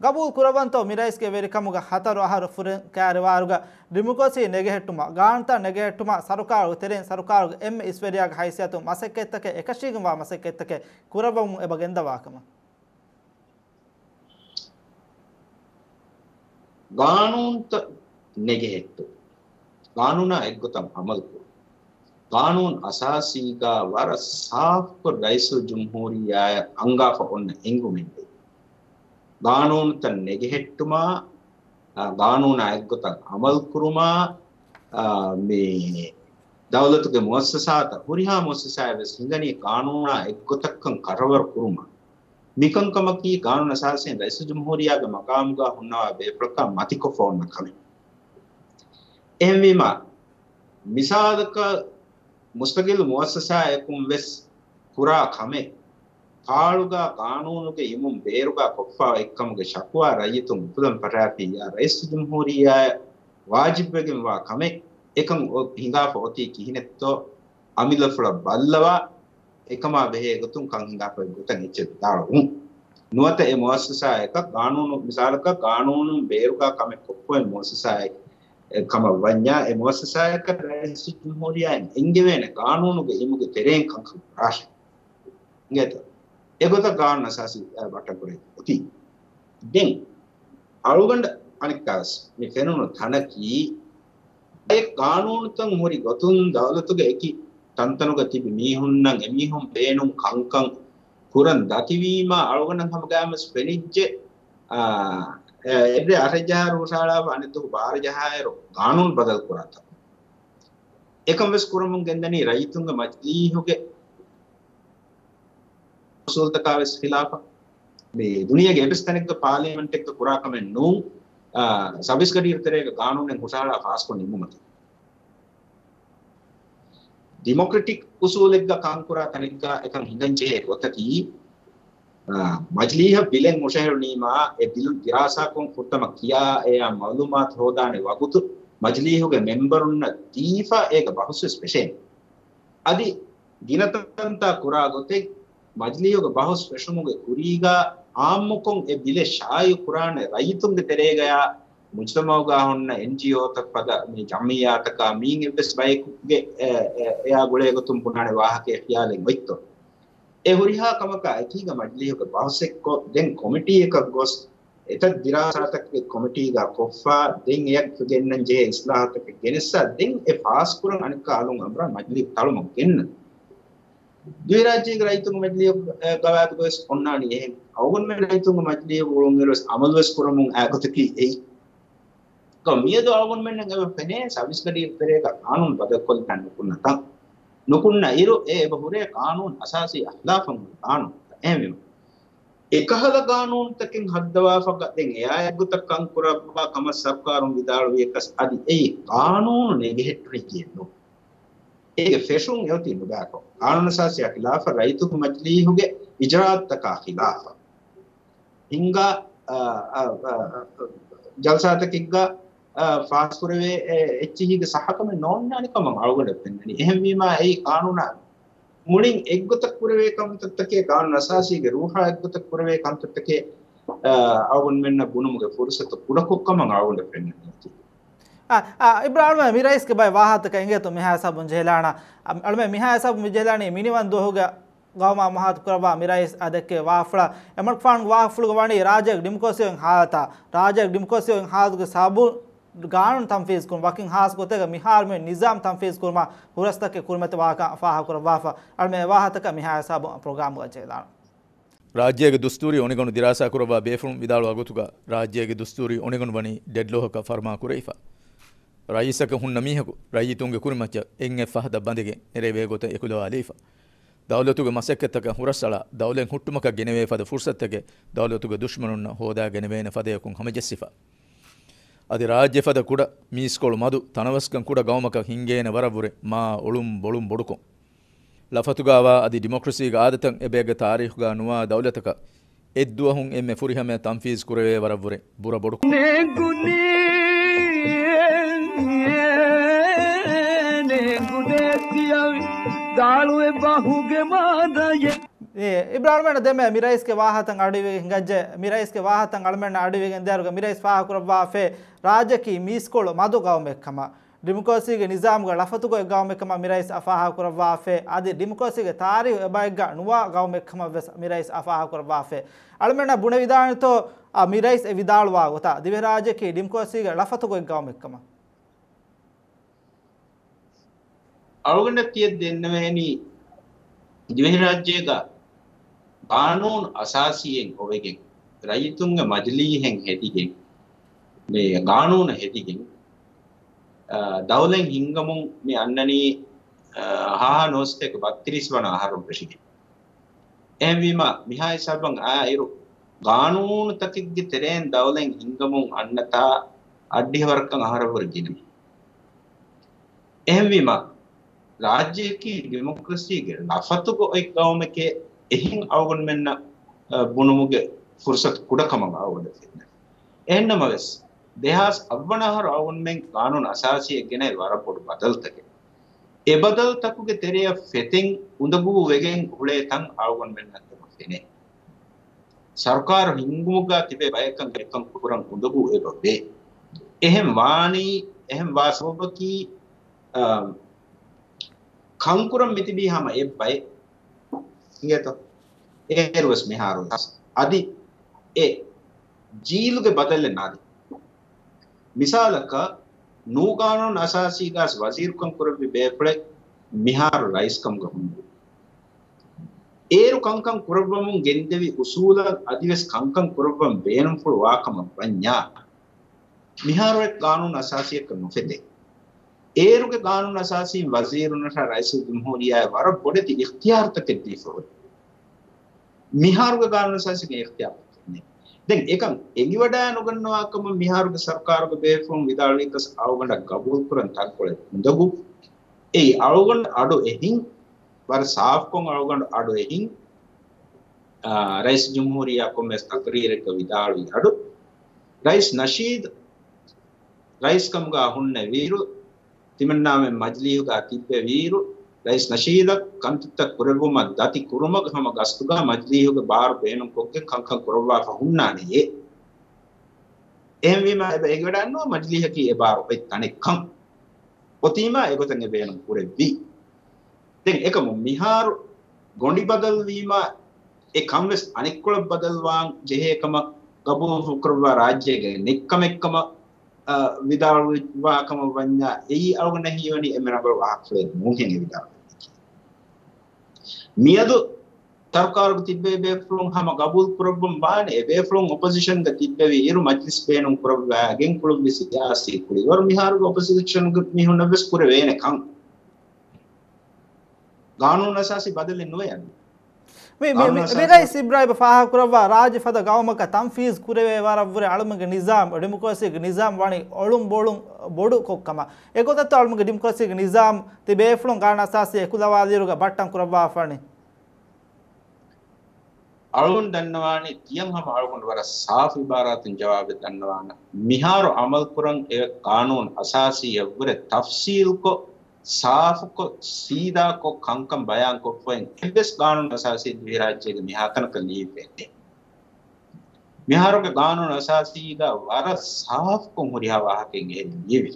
ಗಬೂಲ್ ಕುರವಂತೋ ಮಿರೈಸ್ಗೆ ವೆರಿಕಮುಗ ಹತರು ಅಹರು ಫುರೆನ್ ಕ್ಯಾರಿವಾರುಗ ಡಿಮುಕಸಿ ನೆಗೆ ಹೆಟ್ಟುಮ ಗಾಂತ ನೆಗೆ ಹೆಟ್ಟುಮ ಸರುಕಾರು ತೆರೆನ್ ಸರುಕಾರುಗ ಎಮ್ ಇಸ್ವೆರಿಯಾಗ ಹೈಸಿಯತು ಮಸಕ್ಕೆತ್ತಕೆ ಎಕಶಿಗಂ ವಾ ಮಸಕ್ಕೆತ್ತಕೆ ಕುರವಂ ಎಬಗೆಂದವಾಕಮ Kanunta negehettu. Kanuna ekgotam amalku. Kanun asasiga wara saafku raisul jumhuriyaya angafa onna engumende. Kanunta negehettuma ගානූන අයගොතන් අමල් කුරුමා මේ දවලතුගේ මොස්සසාත හුරිහා මොස්සසාය වෙස් හිඟනී ගානූන එක්ගොතක්කන් කරවර කුරුමා නිකංකමකී ගානුන සාසයෙන් රැයිස් ජුම්හූරියාගේ මකාම්ගා හුන්නවා බේප්‍රකා මතිකොෆෝන් කලින්. එහෙම මිසාදක මුස්තගිල් මුවස්සසා එකුම් වෙස් කුරා කමේ කාළුගා කානූනුගේ ඉමුම් බේරුගා කොප්පා එක්කමගේ ශක්වා රයිතුම් උපදම් පටාපී යා රයිස් ජුම්හූරියා වාජිබ්බගෙන් වා කමේ එකම් හිඟා පොති කිහිනෙත්තෝ අමිලෆුල බල්ලවා එකම අබෙහි එකතුම් කන් හිඟා ප්‍රයුක්ත නිච්චිතාලුම් නුවත ඒ මොහොසසා එක කානून මිසාලක කානून බේරුකා කම කොක්කොයි මොහොසසා කම වඤ්ඤා. ඒ මොහොසසා එක රැසිට මොරියන් ඉංගෙවෙන කානूनුගේ හිමුගේ තෙරෙන් කංකු රාශි. නේද ඒකත ගාන සසි බට කරේ උති. දෙන් අලුගණ්ඩ අනිකාස් මේ කෙනුන තනකී ඒ කානून තන් හොරි ගතුන් දවලතුගේ එකී තන්තනුක තිබි මීහුන්නම් එමිහුම් බේනුම් කංකං කුරන් දතිවීම අලුගණන් හමගෑම ස්පෙනිච්ච එබ්‍රේ අරජා රෝසාලාව අනිතුක බාරජහායර ගානුන් බදල් කුරාත. එකම් වෙස් කුරමුන් ගෙන්දනී රයිතුංග මජ්ලීහුගේ සුල්තකාවස් ඛිලාෆ. මේ දුනියගේ එබස්තනෙක්ද පාර්ලිමේන්ට් එකද කුරාකමෙන් නෝ සබිස්කඩීරතරේක ගානුන්ෙන් හොසාලා පාස් කොන් නිමුමතේ ಡಿಮೊಕ್ರೆಟಿಕ್ ಉಸೂಲೆಗ್ಗ ಕಾಂಕುರ ತನಿಗ್ಗ ಎಕಂ ಹಿಂಗಂಚೆ ಒತ್ತಕಿ ಮಜ್ಲೀಹ ಬಿಲೆನ್ ಮುಷಹರು ನೀಮ ಎ ದಿಲು ದಿರಾಸಾಕೊಂ ಕುಟ್ಟಮ ಕಿಯಾ ಎಯ ಮಾಲೂಮಾತ್ ಹೋದಾಣೆ ವಗುತು. ಮಜ್ಲೀಹುಗೆ ಮೆಂಬರುನ್ನ ದೀಫ ಏಗ ಬಹುಸು ಸ್ಪೆಷಲ್. ಅದಿ ದಿನತಂತ ಕುರಾ ಗೊತ್ತೆ ಮಜ್ಲೀಹುಗೆ ಬಹು ಸ್ಪೆಷಮುಗೆ ಕುರೀಗ ಆಮ್ಮುಕೊಂ ಎ ಬಿಲೆ ಶಾಯು ಕುರಾಣೆ ರೈತುಂಗೆ ತೆರೆಗಯ ಮುಜಮೌಗಾಹುನ್ನ ಎನ್ ಜಿ ಒ ತಪ್ಪದ ಜಮ್ಮಿಯ ತಕ ಮೀನ್ ಎಸ್ ಬೈಕ್ಗೆ ಯಾ ಗುಳೆಗ ತುಂಬುನಾಣೆ ವಾಹಕ ಎಫಿಯಾಲೆ ಮೊಯ್ತು ಎ ಹುರಿಹಾ ಕಮಕ ಐಕೀಗ ಮಡ್ಲಿಯಕ ಬಹುಸೆಕ್ಕೊ ದೆನ್ ಕಮಿಟಿ ಏಕ ಗೊಸ್ ಎತ ದಿರಾಸಾತಕ್ಕೆ ಕಮಿಟಿಗ ಕೊಫ್ಫಾ ದೆನ್ ಎಕ್ ಗೆನ್ನನ್ ಜೆ ಇಸ್ಲಾಹತಕ್ಕೆ ಗೆನೆಸ್ಸ ದೆನ್ ಎ ಪಾಸ್ ಕುರನ್ ಅನಕ ಅಲುಂ ಅಮ್ರ ಮಜ್ಲಿ ತಳುಮ ಗೆನ್ನ ದ್ವಿರಾಜ್ಯಗ ರೈತುಂಗ ಮಜ್ಲಿಯ ಗವಾದ ಗೊಸ್ ಒನ್ನಾಣಿ ಎಹೆನ್ ಅವುಗುನ್ ಮೆ ರೈತುಂಗ ಮಜ್ಲಿಯ ಗುಳುಂಗೆಲಸ್ ಅಮಲ್ವಸ್ ಕುರಮುಂ ಆಗತಕಿ ಎಯ್ එයි කමියද අවුන් මෙන්න ගව පෙනේ සවිස් කඩිය පෙරේක ආනුන් පදකොල් කන්න කුන්නතා ನುಕುನ್ನ ಇರು ಏ ಬಹುರೆ ಕಾನೂನ್ ಅಸಾಸಿ ಅಹ್ಲಾಫಂ ಕಾನೂನ್ ಎಹೆಮ එකහල ගානූන් තකින් හද්දවා ෆකදෙන් එයා යගුතකං කුරබ්බා කම සර්කාරුන් විදාළු එකස් අදි ඒ කානූන නෙගෙහෙට්ටි කියනු ඒක ෆෙෂුන් යති නුබාකෝ කානූන සාසිය ඛිලාෆ රයිතු මජ්ලිහුගේ ඉජරාත්තක ඛිලාෆ හිංගා ජල්සාතකිග්ගා ಫಾಸ್ಫುರವೇ ಹೆಚ್ಚಿಗೆ ಸಹಕಮ ನೋಣ್ಣಾನಿಕಮ ಅಳಗಡೆ ಪೆನ್ನನಿ ಎಹಮೀಮ ಐ ಕಾನೂನ ಮುಳಿಂಗ್ ಎಗ್ಗುತಕ್ ಪುರವೇ ಕಂತಕ್ಕೆ ಕಾನೂನು ಅಸಾಸಿಗೆ ರೂಹ ಎಗ್ಗುತಕ್ ಪುರವೇ ಕಂತಕ್ಕೆ ಅವನ್ ಮೆನ್ನ ಗುಣಮುಗೆ ಫುರ್ಸತ್ ಕುಡಕೊಕ್ಕಮ ಅಳಗಡೆ ಪೆನ್ನನಿ ಇಬ್ರಾಳ್ಮ ಮಿರೈಸ್ಗೆ ಬೈ ವಾಹತಕ ಇಂಗೆ ತು ಮಿಹಾ ಸಬ್ ಜೆಲಾಣ ಅಳ್ಮೆ ಮಿಹಾ ಸಬ್ ಜೆಲಾಣಿ ಮಿನಿವನ್ ದೋಹುಗ ಗೌಮ ಮಹಾತ್ ಕುರಬಾ ಮಿರೈಸ್ ಅದಕ್ಕೆ ವಾಫ್ಳ ಎಮಟ್ ಫಾನ್ ವಾಫ್ಳುಗ ವಾಣಿ ರಾಜಗ್ ಡಿಮ್ಕೋಸಿಯಂ ಹಾತ ರಾಜಗ್ ಡಿಮ್ಕೋಸಿಯಂ ಹಾದ್ಗೆ ಸಾಬು ಗಾಣನ್ ತಂಫೀಸ್ ಕುರ್ಮ ವಕಿಂಗ್ ಹಾಸ್ ಗೊತ್ತಾಗ ಮಿಹಾರ್ ಮೆ ನಿಜಾಮ್ ತಂಫೀಸ್ ಕುರ್ಮ ಹುರಸ್ತಕ್ಕೆ ಕುರ್ಮತೆ ವಾಕ ಫಾಹ ಕುರ ವಾಫ ಅಳ್ಮೆ ವಾಹತಕ ಮಿಹಾಯ ಸಾಬು ಪ್ರೋಗ್ರಾಮ್ ಗಜೆದಾಣ ರಾಜ್ಯಗೆ ದುಸ್ತೂರಿ ಒಣಿಗಣು ದಿರಾಸಾ ಕುರಬ ಬೇಫುಂ ವಿದಾಳು ಅಗುತುಗ ರಾಜ್ಯಗೆ ದುಸ್ತೂರಿ ಒಣಿಗಣು ಬಣಿ ಡೆಡ್ಲೋಹಕ ಫರ್ಮಾ ಕುರೈಫ ರೈಸಕ ಹುಣ್ಣ ಮೀಹಕು ರೈತುಂಗೆ ಕುರಿಮಚ್ಚ ಎಂಗೆ ಫಹದ ಬಂದಿಗೆ ನೆರೆವೇ ಗೊತ್ತ ಎಕುಲೋ ಅಲೀಫ ದೌಲತುಗೆ ಮಸಕ್ಕೆತ್ತಕ ಹುರಸಳ ದೌಲೆಂ ಹುಟ್ಟುಮಕ ಗೆನೆವೇ ಫದ ಫುರ್ಸತ್ತಗೆ ದೌಲತುಗೆ ದುಶ್ಮನುನ್ನ ಹೋದಾ ಗೆನೆವೇನ ಫದಯಕುಂ ಹಮಜಸ್ಸಿಫ ಅದಿ ರಾಜ್ಯಫದ ಕುಡ ಮೀಸ್ಕೊಳು ಮದು ತನವಸ್ಕಂ ಕುಡ ಗೌಮಕ ಹಿಂಗೇನ ವರಬುರೆ ಮಾ ಒಳುಂ ಬೊಳುಂ ಬೊಡುಕೊಂ ಲಫತುಗಾವ ಅದಿ ಡಿಮೋಕ್ರಸಿಗ ಆದತಂ ಎಬೇಗ ತಾರೀಖುಗ ನುವಾ ದೌಲತಕ ಎದ್ದುವಹುಂ ಎಮ್ಮೆ ಫುರಿಹಮೆ ತಂಫೀಸ್ ಕುರವೇ ವರಬುರೆ ಬುರ ಬೊಡುಕೊಂ ದಾಳುವೆ ಬಾಹುಗೆ ಮಾದಯೆ ಇಬ್ರಾಹಿಮಣ್ಣ ದೆಮೆ ಮಿರೈಸ್ಗೆ ವಾಹತಂ ಅಡಿವೆ ಗಜ್ಜೆ ಮಿರೈಸ್ಗೆ ವಾಹತಂ ಅಳಮೆಣ್ಣ ಅಡಿವೆಗೆ ದೇರುಗ ಮಿರೈಸ್ ಫಾಹ ಕುರಬ್ಬಾ ಫೆ ರಾಜಕಿ ಮೀಸ್ಕೊಳು ಮದು ಗೌಮೆಕ್ಕಮ ಡಿಮುಕೋಸಿಗೆ ನಿಜಾಮ್ಗ ಲಫತುಗೊ ಗೌಮೆಕ್ಕಮ ಮಿರೈಸ್ ಅಫಾಹ ಕುರಬ್ಬಾ ಫೆ ಅದಿ ಡಿಮುಕೋಸಿಗೆ ತಾರಿ ಎಬೈಗ ನುವಾ ಗೌಮೆಕ್ಕಮ ವೆಸ್ ಮಿರೈಸ್ ಅಫಾಹ ಕುರಬ್ಬಾ ಫೆ ಅಳಮೆಣ್ಣ ಬುಣ ವಿಧಾನತೋ ಆ ಮಿರೈಸ್ ಎ ವಿದಾಳುವಾ ಗೊತ್ತಾ ದಿವೆ ರಾಜಕಿ ಡಿಮುಕೋಸಿಗೆ ಲಫತುಗೊ ಗೌಮೆಕ್ಕಮ ಅಳಗಂಡ ತಿಯದ್ದೆನ್ನವೇನಿ ದಿವೆ ರಾಜ್ಯಗ කානූන් අසාසියෙන් ඔවගෙන් රජතුන්ගේ මජලීහෙන් හෙටිගෙන් මේ ගානූන හෙටිගෙන් දවලෙන් හිංගමුන් මේ අන්නනී හා නොස්තෙක බත්තිරිස් වන අහරුම් ප්‍රශිගෙන් එවීම මිහායි සබන් ආයිරු ගානූන තකිද්ගි තෙරෙන් දවලෙන් හිංගමුන් අන්නතා අඩ්ඩිහවරකං අහරවරගෙනම එහවීම රාජ්‍යයකි ඩෙමොක්‍රසිීගේ ලෆතුග ඔයි ගවමකේ එහෙන් අවගොන් මෙන්න බුණුමුගේ ෆුර්සත් කුඩකමම අවගොඩ දෙන්න එන්නම වෙස් දෙහස් අවනහර අවුන් මෙන් කානුන් අසාසිය ගෙනයි වර පොඩු බදල්තක ඒ බදල්තකුගේ තෙරිය ෆෙතින් උඳගූ වෙගෙන් උලේ තන් අවගොන් මෙන්න අත්තම තිනේ සර්කාර හිංගුමුගා තිබේ බයකන් එකම් කුරන් උඳගූ ඒ බබේ. එහෙම වානී එහෙම වාසෝබකී කංකුරම් මිතිබී හම ඒ බයි ಏರುವಸ್ ಮಿಹಾರು ಅದಿ ಎ ಜೀಲುಗೆ ಬದಲೆ ನಾದಿ ಮಿಸಾಲಕ ನೂಗಾನೂನ್ ಅಸಾಸಿಗಾಸ್ ವಜೀರ್ ಕಂ ಕುರಬಿ ಬೇಪಳೆ ಮಿಹಾರು ರೈಸ್ ಕಂ ಗಹುಂದು ಏರು ಕಂಕಂ ಕುರಬಮು ಗೆಂದೆವಿ ಉಸೂಲ ಅದಿವೆಸ್ ಕಂಕಂ ಕುರಬಂ ಬೇನಂ ಫುಳು ವಾಕಮ ಬಂಜಾ ಮಿಹಾರು ಕಾನೂನ್ ಅಸಾಸಿಯಕ ನುಫೆದೆ ඒරුගේ කානුන් අසාසීන් වසීරුනට රයිසු ජුම්හූරියාය වර බොඩති ඉක්තියාර් තකද්දී ෆෝල් මිහාරුගේ කානුන් අසාසීන් ඉක්තියාර් දැන් ඒක එලිවඩා නොගන්නවාකම මිහාරුගේ සර්කාරුගේ බේෆෝන් විදාලිකස් අවගණ ගබුල් කරන් තක්කොල මුදගු. ඒ අවගණ අඩු එහින් වර සාෆ්කොන් අවගණ අඩු එහින් රයිස් ජුම්හූරියා කොමස් තක්රීරක විදාලි අඩු. රයිස් නෂීද් රයිස් කම්ගා හුන්න වීරු තිමන්නාමෙන් මජ්ලිහුගා කිප්පේ වීරු රයිස් නශීද කන්තිත කුරගුම දති කුරුමග හම ගස්තුගා මජ්ලිහුග බාර බේනුම් කොක්කේ කංකං කුරවා ෆහුන්නානේ එහෙම වීම ඒක වඩන්නෝ මජ්ලිහකී ඒ බාර ඔයි තනෙක්කම් ඔතීමා ඒකතන් ඒ බේනුම් කුරෙවි දැන් ඒකම මිහාරු ගොඩි බදල් වීම ඒ කම්වස් අනෙක් කොළ බදල්වාන් ජෙහේකම ගබෝ ෆුක්‍රවා රාජ්‍යයේ නෙක්කම එක්කම විදාල වාකම වඤ්ඤා එයි අරුණ හිවනි එමනබර වාක්ලේ මුහෙන් විදාල මියදු තරකාරු තිබ්බේ බේෆ්ලුන් හම ගබුල් ප්‍රොබ්ලම් බානේ. බේෆ්ලුන් ඔපොසිෂන් ද තිබ්බේ ඉරු මජ්ලිස් පේනුම් ප්‍රොබ්ලාගෙන් කුළුම් විසියාසි කුලි වර මිහාරු ඔපොසිෂන් ගුත් මිහුන වෙස් කුර වේනකම් ගානුන් අසාසි බදලෙන්නේ නෝ යන්නේ ಿರೈಸ್ ಇಬ್ರಾಹಿಬ್ ಫಾಹಕುರವ್ವ ರಾಜಫದ ಗೌಮಕ ತಂಫೀಸ್ ಕುರೆವೇವಾರವ್ವರೆ ಅಳುಮಗೆ ನಿಜಾಮ್ ಡೆಮೊಕ್ರಸಿಗೆ ನಿಜಾಮ್ ವಾಣಿ ಅಳುಂ ಬೋಳುಂ ಬೋಡು ಕೊಕ್ಕಮ ಎಗೊತ್ತತ್ತು ಅಳುಮಗೆ ಡೆಮೊಕ್ರಸಿಗೆ ನಿಜಾಮ್ ತಿ ಬೇಫ್ಳು ಕಾರಣ ಸಾಸಿ ಎಕುಲವಾದಿರುಗ ಬಟ್ಟಂ ಕುರವ್ವ ಫಾಣಿ ಅಳುಂ ದನ್ನವಾಣಿ ತಿಯಂ ಹಮ ಅಳುಗೊಂಡು ವರ ಸಾಫ್ ಇಬಾರಾತಿನ ಜವಾಬ್ ದನ್ನವಾಣ ಮಿಹಾರು ಅಮಲ್ ಕುರಂ ಕಾನೂನ್ ಅಸಾಸಿ ಎವ್ವರೆ ತಫ್ಸೀಲ್ ಕೊ සාෆුක සීදාකො කංකම් බයංකො පොයින් එබ්ස් ගානුන් අසාසී දිවිරාජ්‍යයේ මිහාතනක නීපෙන්නේ මිහාරක ගානුන් අසාසීදා වර සාෆුක මුරියා වාහකෙන් ගෙවි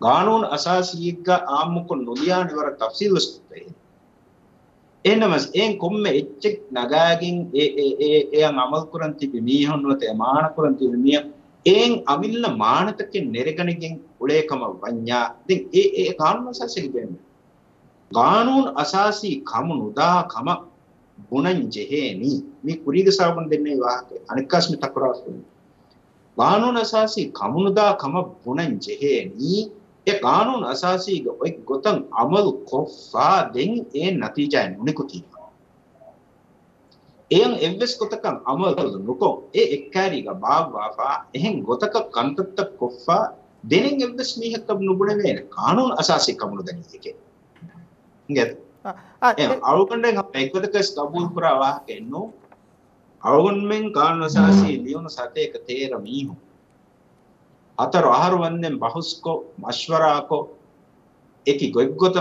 ගානුන් අසාසීග්ග ආම්මුක නොලියා නිවර තෆ්සීල් ස්තේ එනමස් එන් කොම්ම එච්චෙක් නගාගින් ඒ ඒ ඒ එයන් අමල් කරන් තිබි මීහොන්වත එමාන කරන් තිබි මීහොන් ඒන් අමිල්ල මානතකෙන් නෙරගණගෙන් උලේකම වඤ්ඤා. ඉතින් ඒ ඒ කානූන අසාසි දෙන්නේ. කානූන් අසාසි කමුනුදා කම ගුණං ජෙහෙනි. මේ කුරීග සාබන් දෙන්නේ වාහකේ. අනිකාස්මි තකරාස් කානූන් අසාසි කමුනුදා කම ගුණං ජෙහෙනි. ඒ කානූන් අසාසි ඔය ගොතන් අමල් කොෆා දෙන් ඒ නතිජා නුනිකුති එයන් එව්වෙස් කොතකන් අමරකල නුකෝ ඒ එක්කාරීග බාග්වාෆා එහෙන් ගොතක කන්තත්ත කොෆ්ෆා දෙනෙන් එව්වෙස් මීහක්කබ නුබුණ වේන කානූන් අසාසි කමුණු දනීයකේ ඉංගත් අවුකණ්ඩෙන් එක්වතකස් කබූල් පුරා වාහකෙන්නු අවුන්මෙන් කානූන් අසාසි ලියුණු සතේක තේර මීහු අතර ආහාර වන්දෙන් බහුස්කෝ මශ්වරාකෝ eki goggota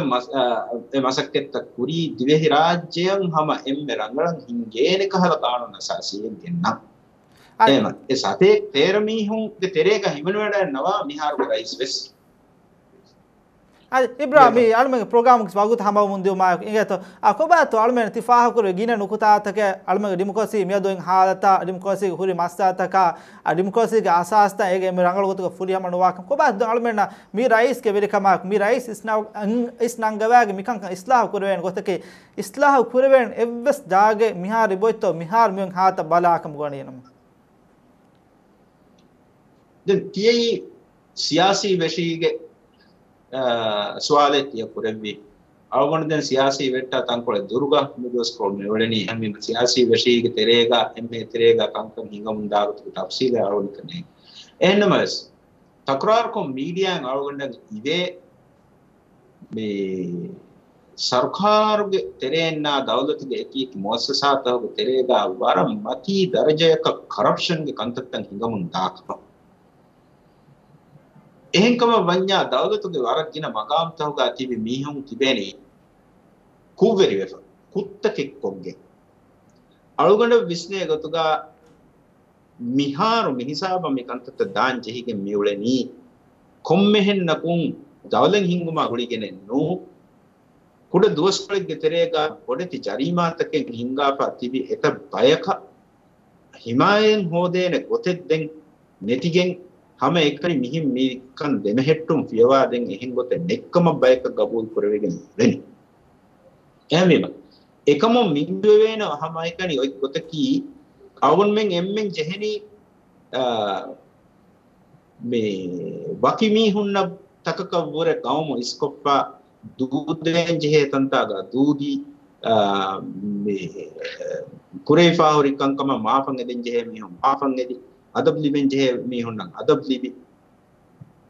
masaketta kuri divehi rajyan hama emme rangalan hingene kahala kaanun asasiyen genna එහෙම ඒ සතේ තේරමීහුන් දෙතරේක හිමන වැඩ නවා මිහාරු රයිස් වෙස් ಇಬ್ರಾಮಿ ಅಳ್ಮೆಗೆ ಪ್ರೋಗ್ರಾಮ್ ಸ್ವಾಗತ ಹಮ ಮುಂದೆ ಮಾ ಇಂಗತ ಅಕೊಬಾತು ಅಳ್ಮೆನ ತಿಫಾಹ ಕುರು ಗಿನ ನುಕುತಾತಕೆ ಅಳ್ಮೆಗೆ ಡಿಮುಕೋಸಿ ಮಿಯದೊಂ ಹಾಲತ ಡಿಮುಕೋಸಿ ಹುರಿ ಮಸ್ತಾತಕ ಡಿಮುಕೋಸಿ ಗೆ ಅಸಾಸ್ತ ಏಗೆ ಮಿ ರಂಗಳ ಗೊತಕ ಫುರಿ ಹಮ ನುವಾಕ ಕೊಬಾತು ಅಳ್ಮೆನ ಮಿ ರೈಸ್ ಗೆ ವೆರಿಕಮ ಮಿ ರೈಸ್ ಇಸ್ನಾ ಇಸ್ನಂಗವಾಗೆ ಮಿಕಂ ಇಸ್ಲಾಹ ಕುರುವೆನ್ ಗೊತಕೆ ಇಸ್ಲಾಹ ಕುರುವೆನ್ ಎವ್ವೆಸ್ ಜಾಗೆ ಮಿಹಾರ್ ರಿಬೋಯ್ತೋ ಮಿಹಾರ್ ಮಿಯಂ ಹಾತ ಬಲಾಕಂ ಗೋಣಿನಮ ದೆನ್ ತಿಯೈ ಸಿಯಾಸಿ ವೆಶಿಗೆ ಸುವಾಲೆತ್ತಿಯ ಕುರೆವ್ವಿ ಅವಗೊಂಡದನ್ ಸಿಯಾಸಿ ವೆಟ್ಟ ತಂಕೊಳೆ ದುರ್ಗ ಮಿದೋಸ್ಕೊಳ್ ಮೆವಳನಿ ಹಮ್ಮಿ ಸಿಯಾಸಿ ವಶೀಗೆ ತೆರೇಗ ಎಮ್ಮೆ ತೆರೇಗ ಕಂಕಂ ಹಿಂಗ ಮುಂದಾಗುತ್ತ ತಫ್ಸೀಲ ಅವಳಿಕನೆ ಎನ್ನಮಸ್ ತಕ್ರಾರ್ಕೊಂ ಮೀಡಿಯಾನ್ ಅವಗೊಂಡನ್ ಇದೇ මේ ಸರ್ಕಾರಗೆ ತೆರೆಯನ್ನ ದೌಲತಿಗೆ ಏಕೀಕ್ ಮುಅಸ್ಸಸಾತಹು ತೆರೆಗ ವರ ಮತಿ ದರ್ಜಯಕ ಕರಪ್ಷನ್ಗೆ ಕಂತತ್ತನ್ ಹಿಂಗಮುನ್ ದಾಖಲ එහෙන්කම වඤ්ඤා දවගතුගේ වරක්කින මගාම්තහුගා තිබි මීහුන් තිබෙනි. කුව්වෙරි වෙෆ කුත්තකෙක් කොග්ගේ අලුගඬ විස්නේ ගතුගා මිහාරු මිහිසාබ මිකන්තත දාන් ජෙහිගේ මියුලෙනි. කොම්මෙහෙන් නකුන් දවලෙන් හිංගුමා ගුලිගෙන නු. කුඩ දුවස්කලෙක්ගේ තෙරේග පොඩති ජරීමාතකෙන් හිංගාපා තිබි එත බයක. හිමායෙන් හෝදේන ගොතෙක් දෙන් හැම එකයි මිහින් මේකන් දෙන හෙට්ටුම් පියවාදෙන් එහෙන් ගොත නෙක්කම බයක ගබූල් කරවගෙන වෙනි එහෙමම එකම මින්දුව වෙන හැමයිකනි ඔයි ගොත කී අවුන් මෙන් එම්මෙන් ජෙහෙනි මේ වකි මිහුන්න තකක වර ගවම ඉස්කොප්පා දූදෙන් ජෙහෙ තන්තාගා දූදී මේ කුරේෆා හොරිකංකම මාපන් එදෙන් ජෙහෙ මිහුම් මාපන් එදී අදබ්ලිමෙන්ජේ මීහුන්නම් අදබ්ලිබි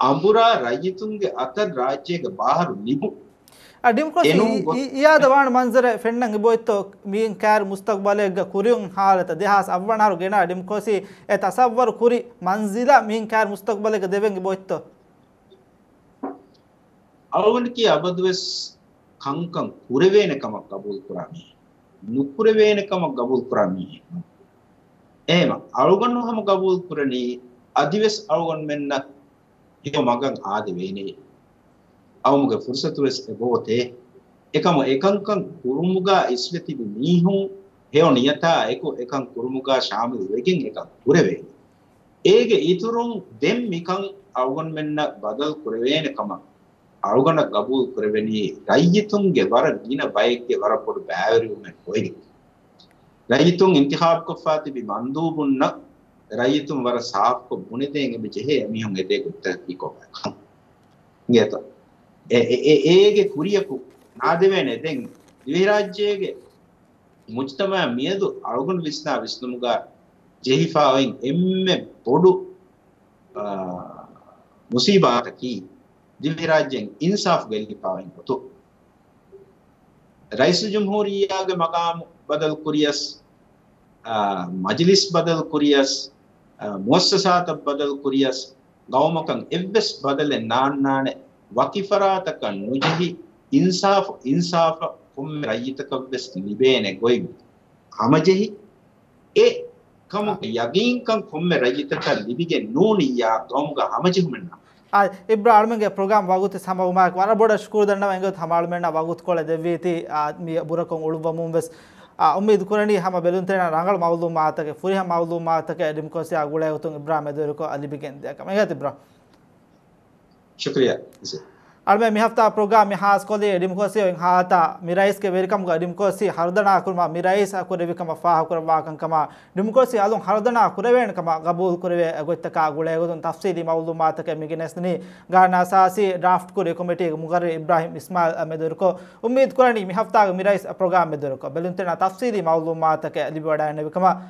අඹුරා රජතුන්ගේ අතන් රාජ්‍යයක බාහරු නිබු යාදවාන මන්සර ෙන්න්න බොයිත්තෝ මීන් කෑර මුස්තක් බලයග කුරියුන් හාලත දෙහස් අවනරු ගෙන ඩිම් කොසි ඇත අසවර කුරි මන්සිලා මීන් කෑර මුස්තක් බලක දෙවගේ බොයිත්තෝ අවනකි අබදුවෙස් කංකම් කුරවේනකමක් ගබුල් කරාමී නුකුරවේනකමක් ගබුල් කරාමී එහෙම. අලුගන් හම ගබූල් කරණී අධිවෙස් අලුගන් මෙන්න යෝ මගන් ආදි වේනේ. අවමුගේ ෆුර්සතු වෙස් එබෝතේ. එකම එකංකං කුරුමුගා ඉස්වතිබි මීහුන් හේව නියතා එක එකං කුරුමුගා ශාමිල් වෙකින් එකක් පුරවේ ඒගේ ඉතුරුන් දෙම් මිකං අලුගන් මෙන්න බදල් කරවේන කම. අලුගන ගබූල් කරවෙනී රයිතුන්ගේ වර දින බයික්ගේ වර පොඩු බෑවරිුමෙන් කොයිනි ರೈತುಂ ಇಂತಿಹಾಬ್ಕೊ ಫಾತಿ ಬಿ ಮಂದೂಬುನ್ನ ರೈತುಂ ವರ ಸಾಬ್ಕೊ ಬುನಿದೇಂಗೆ ಬಿಚೆಹೆ ಮಿಹುಂ ಎದೆ ಗುತ್ತ ಇಕೋಬಾಕ ಗೇತ ಏಗೆ ಕುರಿಯಕು ನಾದವೇನೆ ದೆಂ ವಿರಾಜ್ಯೇಗೆ ಮುಜ್ತಮ ಮಿಯದು ಅಳಗುನ್ ವಿಸ್ನಾ ವಿಸ್ನುಮುಗ ಜೆಹಿಫಾ ಒಯಿನ್ ಎಮ್ಮೆ ಬೊಡು ಮುಸೀಬಾತಕಿ ದಿವಿರಾಜ್ಯಂ ಇನ್ಸಾಫ್ ಗೆಲ್ಲಿಪಾ ಒಯಿನ್ ಕೊತು ರೈಸು ಜುಮ್ಹೂರಿಯಾಗೆ ಮಗಾಮು ಬದಲ್ ಕುರಿಯಸ್ ಮಜ್ಲಿಸ್ ಬದಲ್ ಕುರಿಯಸ್ ಮುವಸ್ಸಸಾತ ಬದಲ್ ಕುರಿಯಸ್ ಗೌಮಕಂ ಎವ್ವೆಸ್ ಬದಲೆ ನಾನ್ ನಾಣೆ ವಕಿಫರಾತಕ ನುಜಹಿ ಇನ್ಸಾಫ್ ಇನ್ಸಾಫ ಕೊಮ್ಮೆ ರೈತಕವ್ವೆಸ್ ಲಿಬೇನೆ ಗೊಯ್ ಹಮಜಹಿ ಎ ಕಮ ಯಗೀಂಕಂ ಕೊಮ್ಮೆ ರೈತಕ ಲಿಬಿಗೆ ನೂನಿಯ ತೋಮುಗ ಹಮಜಿ ಹುಮೆನ್ನ ಆ ಇಬ್ರು ಆಳ್ಮೆಂಗೆ ಪ್ರೋಗ್ರಾಮ್ ವಾಗುತ್ತೆ ಸಮ ಉಮಾಕ್ ವರ ಬೋಡ ಶುಕೂರ್ ದಂಡ ಎಂಗ ಹಮಾಳ್ಮೆಂಡ ವಾಗುತ್ ಕೊಳೆ ದೆವ್ವೀತಿ ಆ ಮಿ ಬುರಕೊಂ ಉಳುವ ಮುಂಬೆಸ್ ಉಮ್ಮೀದ್ ಕುರಣಿ ಹಮ ಬೆಲುಂತೇನ ರಂಗಳ ಮೌಲು ಮಾತಕೆ ಫುರಿ ಹಮ ಮೌಲು ಮಾತಕೆ ಡಿಮ್ಕೋಸಿ ಆ ಗುಳೆ ಹೊತ್ತು Ibrahim ಎದುರುಕೋ ಅಲಿಬಿಗೆನ್ ದೇಕ ಮೆಗತ್ ಇಬ್ರಾ ಶುಕ್ರಿಯಾ alme mi hafta program mi has kole edim ko se hata mirais ke welcome ga edim ko si hardana kurma mirais akure vikama fa kurwa kan kama edim ko si alon hardana kurewen kama qabul kurwe agotta ka gule godon tafsili mawlumat ke migines ni gana sasi draft kure committee mugar ibrahim ismail amedur ko ummid kurani mi hafta ga mirais program medur ko beluntena tafsili mawlumat ke libada ne vikama